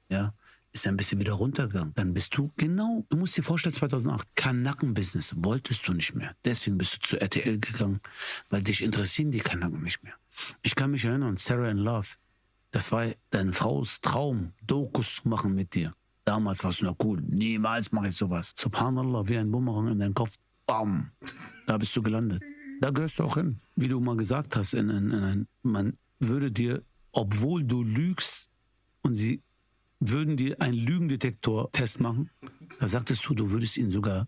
ja, ist er ein bisschen wieder runtergegangen. Dann bist du, genau, du musst dir vorstellen, 2008, Kanaken-Business wolltest du nicht mehr. Deswegen bist du zu RTL gegangen, weil dich interessieren die Kanaken nicht mehr. Ich kann mich erinnern, Sarah in Love, das war deine Frau's Traum, Dokus zu machen mit dir. Damals warst du noch cool. Niemals mache ich sowas. Subhanallah, wie ein Bumerang in deinen Kopf. Bam. Da bist du gelandet. Da gehörst du auch hin. Wie du mal gesagt hast, in, in, in man würde dir, obwohl du lügst und sie würden dir einen Lügendetektor-Test machen, da sagtest du, du würdest ihn sogar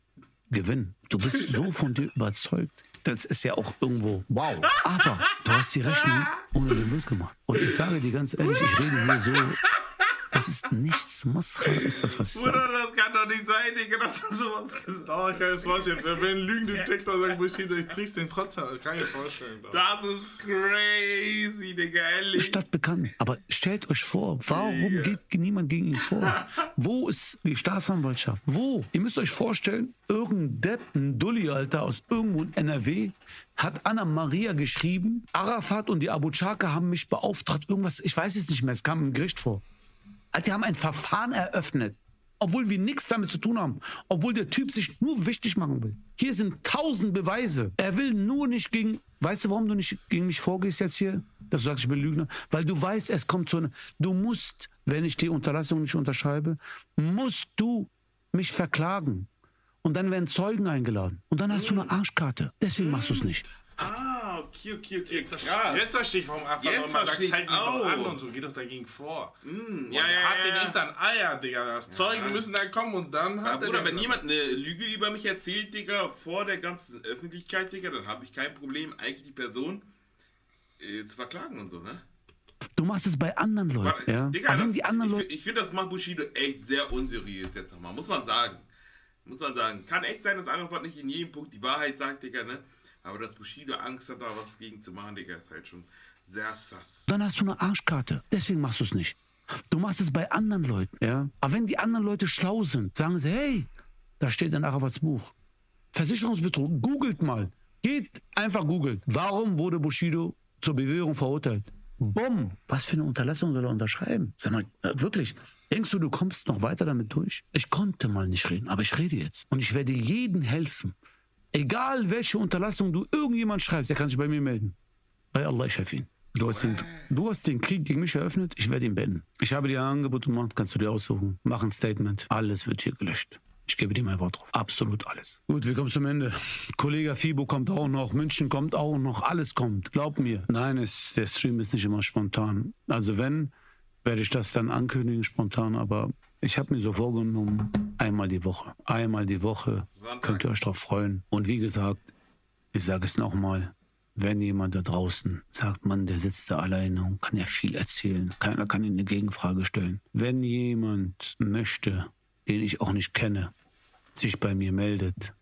gewinnen. Du bist so von dir überzeugt. Das ist ja auch irgendwo wow. Aber du hast die Rechnung ohne den Blut gemacht. Und ich sage dir ganz ehrlich, ich rede hier so. Das ist nichts Masra, ist das, was ich Bruder, sage. das kann doch nicht sein, Digga, dass du sowas gesagt Oh, ich kann das vorstellen. Wenn ein Lügendetektor sagt, Bushido, ich krieg's den trotzdem. Kann ich mir vorstellen. doch. Das ist crazy, Digga, ehrlich. Stadtbekannt. Aber stellt euch vor, warum geht niemand gegen ihn vor? Wo ist die Staatsanwaltschaft? Wo? Ihr müsst euch vorstellen, irgendein Depp, ein Dulli, Alter, aus irgendwo in NRW, hat Anna Maria geschrieben, Arafat und die Abu Chaka haben mich beauftragt, irgendwas, ich weiß es nicht mehr, es kam im Gericht vor. Die haben ein Verfahren eröffnet. Obwohl wir nichts damit zu tun haben. Obwohl der Typ sich nur wichtig machen will. Hier sind tausend Beweise. Er will nur nicht gegen. Weißt du, warum du nicht gegen mich vorgehst jetzt hier? Dass du sagst, ich bin Lügner? Weil du weißt, es kommt zu einer. Du musst, wenn ich die Unterlassung nicht unterschreibe, musst du mich verklagen. Und dann werden Zeugen eingeladen. Und dann hast du eine Arschkarte. Deswegen machst du es nicht. Ah, okay, okay, okay, krass. Jetzt verstehe ich, warum Afan Jetzt immer sagt, zeig mich doch an und so, geh doch dagegen vor. ja, Und ja, hat den ja. echt an Eier, Digga. Das Zeugen müssen dann kommen und dann Ja, hat er Bruder, den wenn dann. jemand eine Lüge über mich erzählt, Digga, vor der ganzen Öffentlichkeit, Digga, dann habe ich kein Problem, eigentlich die Person äh, zu verklagen und so, ne? Du machst es bei anderen Leuten. Warte, ja? Digga, Aber wenn das, die anderen ich, Leute. ich finde, das macht Bushido echt sehr unseriös jetzt nochmal, muss man sagen. Muss man sagen. Kann echt sein, dass Arafat nicht in jedem Punkt die Wahrheit sagt, Digga, ne? Aber dass Bushido Angst hat, da was gegen zu machen, Digga, ist halt schon sehr sass. Dann hast du eine Arschkarte. Deswegen machst du es nicht. Du machst es bei anderen Leuten. Ja? Aber wenn die anderen Leute schlau sind, sagen sie, hey, da steht in Arafats Buch. Versicherungsbetrug, googelt mal. Geht einfach googelt. Warum wurde Bushido zur Bewährung verurteilt? Bumm. Was für eine Unterlassung soll er unterschreiben? Sag mal, äh, wirklich. Denkst du, du kommst noch weiter damit durch? Ich konnte mal nicht reden, aber ich rede jetzt. Und ich werde jedem helfen. Egal welche Unterlassung du irgendjemand schreibst, der kann sich bei mir melden. Bei Allah, ich helfe ihn. Du hast, den, du hast den Krieg gegen mich eröffnet, ich werde ihn beenden. Ich habe dir ein Angebot gemacht, kannst du dir aussuchen. Mach ein Statement. Alles wird hier gelöscht. Ich gebe dir mein Wort drauf. Absolut alles. Gut, wir kommen zum Ende. Kollege Fibo kommt auch noch, München kommt auch noch, alles kommt. Glaub mir. Nein, es, der Stream ist nicht immer spontan. Also wenn, werde ich das dann ankündigen spontan, aber ich habe mir so vorgenommen, einmal die Woche. Einmal die Woche Sonntag. könnt ihr euch drauf freuen. Und wie gesagt, ich sage es nochmal, wenn jemand da draußen sagt, Mann, der sitzt da alleine und kann ja viel erzählen, keiner kann ihm eine Gegenfrage stellen. Wenn jemand möchte, den ich auch nicht kenne, sich bei mir meldet,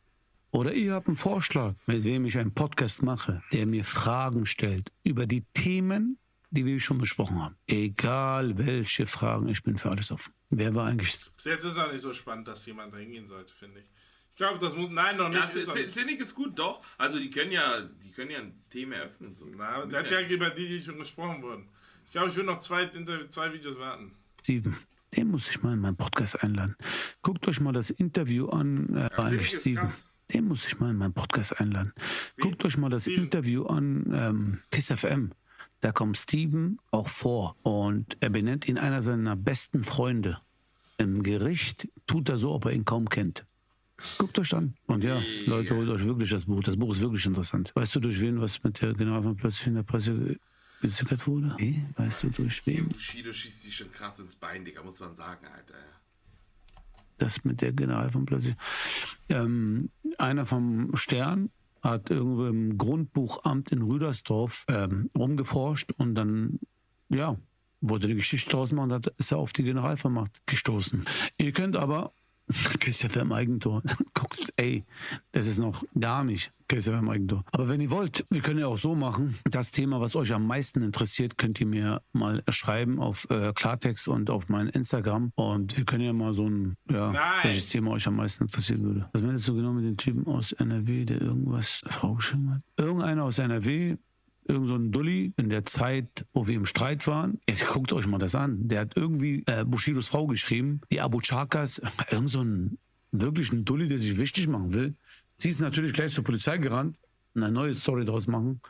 oder ihr habt einen Vorschlag, mit wem ich einen Podcast mache, der mir Fragen stellt über die Themen, die wir schon besprochen haben. Egal welche Fragen, ich bin für alles offen. Wer war eigentlich Bis jetzt ist auch nicht so spannend, dass jemand da hingehen sollte, finde ich. Ich glaube, das muss. Nein, noch nicht. Ja, ist noch nicht. Szenik ist gut, doch. Also die können ja, die können ja ein Thema eröffnen. So. Na, der hat ja über die, die schon gesprochen wurden. Ich glaube, ich will noch zwei, Interview, zwei Videos warten. Steven? Den muss ich mal in meinen Podcast einladen. Guckt euch mal das Interview an. Äh, war eigentlich ist Steven. krass. Den muss ich mal in meinen Podcast einladen. Guckt euch mal das Steven. Interview an, ähm, Kiss FM. Da kommt Steven auch vor und er benennt ihn einer seiner besten Freunde. Im Gericht tut er so, ob er ihn kaum kennt. Guckt euch an. Und ja, Leute, holt euch wirklich das Buch. Das Buch ist wirklich interessant. Weißt du, durch wen was mit der Generalverwaltung plötzlich in der Presse gesickert wurde? Wie? Weißt du, durch wen? Bushido schießt die schon krass ins Bein, Digga, muss man sagen, Alter. das mit der General von plötzlich. Ähm, einer vom Stern hat irgendwo im Grundbuchamt in Rüdersdorf ähm, rumgeforscht und dann, ja, wollte die Geschichte draus machen, dann ist er auf die Generalvermacht gestoßen. Ihr könnt aber, Christopher im Eigentor, guckt, ey, das ist noch gar nicht Christopher im Eigentor. Aber wenn ihr wollt, wir können ja auch so machen, das Thema, was euch am meisten interessiert, könnt ihr mir mal schreiben auf äh, Klartext und auf mein Instagram und wir können ja mal so ein, ja, Nein. welches Thema euch am meisten interessieren würde. Was meinst du genau mit dem Typen aus NRW, der irgendwas vorgeschrieben hat? Irgendeiner aus NRW, irgend so ein Dulli in der Zeit, wo wir im Streit waren. Jetzt guckt euch mal das an. Der hat irgendwie äh, Bushidos Frau geschrieben, die Abu Chakas, irgend so ein wirklich ein Dulli, der sich wichtig machen will. Sie ist natürlich gleich zur Polizei gerannt und eine neue Story draus machen.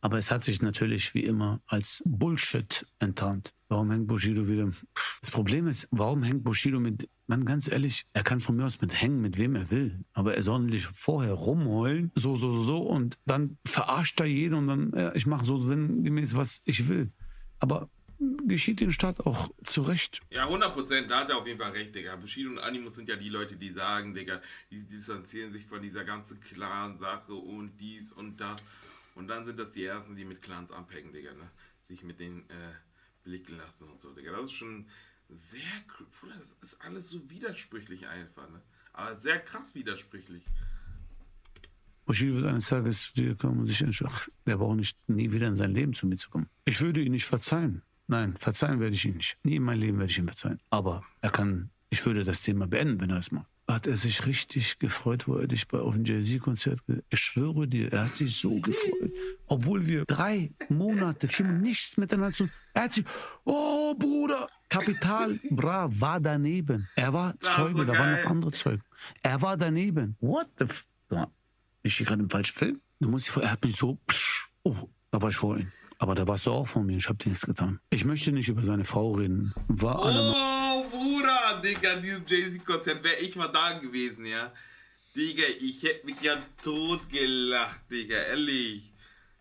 Aber es hat sich natürlich wie immer als Bullshit enttarnt. Warum hängt Bushido wieder? Das Problem ist, warum hängt Bushido mit, man ganz ehrlich, er kann von mir aus mit hängen, mit wem er will. Aber er soll nicht vorher rumheulen, so, so, so, und dann verarscht er jeden und dann, ja, ich mache so sinngemäß, was ich will. Aber geschieht den Staat auch zurecht. Ja, 100%, da hat er auf jeden Fall recht, Digga. Bushido und Animus sind ja die Leute, die sagen, Digga, die distanzieren sich von dieser ganzen Clan-Sache und dies und das. Und dann sind das die Ersten, die mit Clans abhängen, Digga, ne? Sich mit denen äh, blicken lassen und so, Digga. Das ist schon sehr, Bruder, das ist alles so widersprüchlich einfach, ne? Aber sehr krass widersprüchlich. Bushido wird eines Tages zu dir kommen und sich entscheiden, der braucht nicht nie wieder in sein Leben zu mir zu kommen. Ich würde ihn nicht verzeihen. Nein, verzeihen werde ich ihn nicht. Nie in meinem Leben werde ich ihn verzeihen. Aber er kann, ich würde das Thema beenden, wenn er das macht. Hat er sich richtig gefreut, wo er dich bei auf dem Jay-Z-Konzert Ich schwöre dir, er hat sich so gefreut. Obwohl wir drei Monate, vier Monate nichts miteinander zu Er hat sich, oh Bruder, Kapital Bra war daneben. Er war Zeuge, so da waren noch andere Zeugen. Er war daneben. What the f. Ich gerade im falschen Film? Du musst dich vor, er hat mich so, oh, da war ich vor ihm. Aber da warst du auch vor mir, ich habe dir nichts getan. Ich möchte nicht über seine Frau reden. War Oh, Bruder, Digga, dieses Jay-Z-Konzert wäre ich mal da gewesen, ja. Digga, ich hätte mich ja totgelacht, Digga, ehrlich.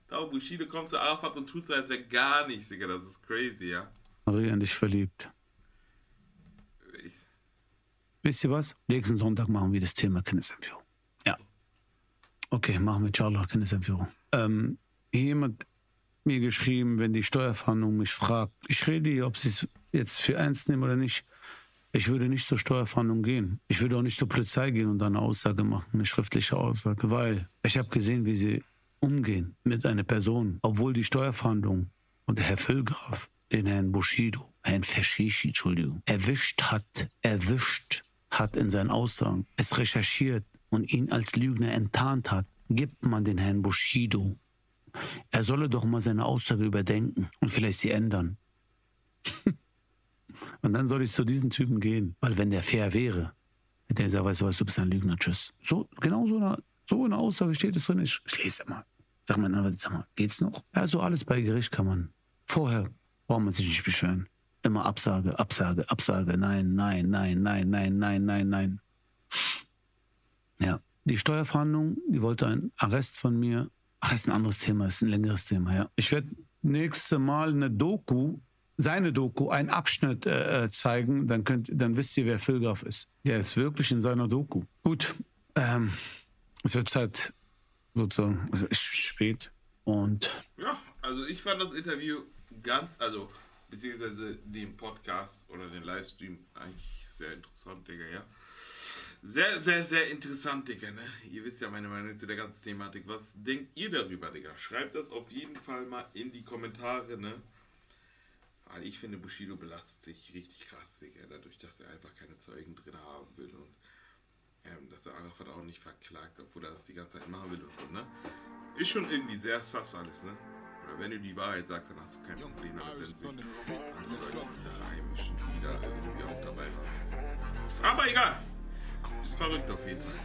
Da Bushido kommt zu Arafat und tut so, als wäre gar nichts, Digga, das ist crazy, ja. Maria in dich verliebt. Ich, Wisst ihr was? Nächsten Sonntag machen wir das Thema Kindesentführung. Ja. Okay, machen wir inshallah Kindesentführung. Ähm, jemand, mir geschrieben, wenn die Steuerfahndung mich fragt. Ich rede ob sie es jetzt für ernst nehmen oder nicht. Ich würde nicht zur Steuerfahndung gehen. Ich würde auch nicht zur Polizei gehen und eine Aussage machen, eine schriftliche Aussage, weil ich habe gesehen, wie sie umgehen mit einer Person, obwohl die Steuerfahndung und der Herr Füllgraf den Herrn Bushido, Herrn Fashishi, Entschuldigung, erwischt hat, erwischt hat in seinen Aussagen, es recherchiert und ihn als Lügner enttarnt hat, gibt man den Herrn Bushido. Er solle doch mal seine Aussage überdenken und vielleicht sie ändern. und dann soll ich zu diesem Typen gehen, weil wenn der fair wäre, hätte er gesagt, weißt du was, du bist ein Lügner, tschüss. So, genau so eine, so eine Aussage steht es drin. Ich, ich lese mal. Sag mal, Anwalt, sag mal, geht's noch? Also alles bei Gericht kann man. Vorher braucht man sich nicht beschweren. Immer Absage, Absage, Absage. Nein, nein, nein, nein, nein, nein, nein, nein. Ja. Die Steuerverhandlung, die wollte einen Arrest von mir Ach, ist ein anderes Thema, ist ein längeres Thema, ja. Ich werde nächste Mal eine Doku, seine Doku, einen Abschnitt äh, äh zeigen, dann, könnt, dann wisst ihr, wer Filgraf ist. Der ist wirklich in seiner Doku. Gut, ähm, es wird Zeit, sozusagen, es ist spät und... Ja, also ich fand das Interview ganz, also beziehungsweise den Podcast oder den Livestream eigentlich sehr interessant, Digga, ja. Sehr, sehr, sehr interessant, Digga, ne? Ihr wisst ja meine Meinung zu der ganzen Thematik. Was denkt ihr darüber, Digga? Schreibt das auf jeden Fall mal in die Kommentare, ne? Weil ich finde, Bushido belastet sich richtig krass, Digga, dadurch, dass er einfach keine Zeugen drin haben will und ähm, dass er Arafat auch nicht verklagt, obwohl er das die ganze Zeit machen will und so, ne? Ist schon irgendwie sehr sass alles, ne? Aber wenn du die Wahrheit sagst, dann hast du kein Problem damit, wenn sich andere Leute einmischen, die da irgendwie auch dabei waren. Aber egal. Es verrückt auf jeden Fall.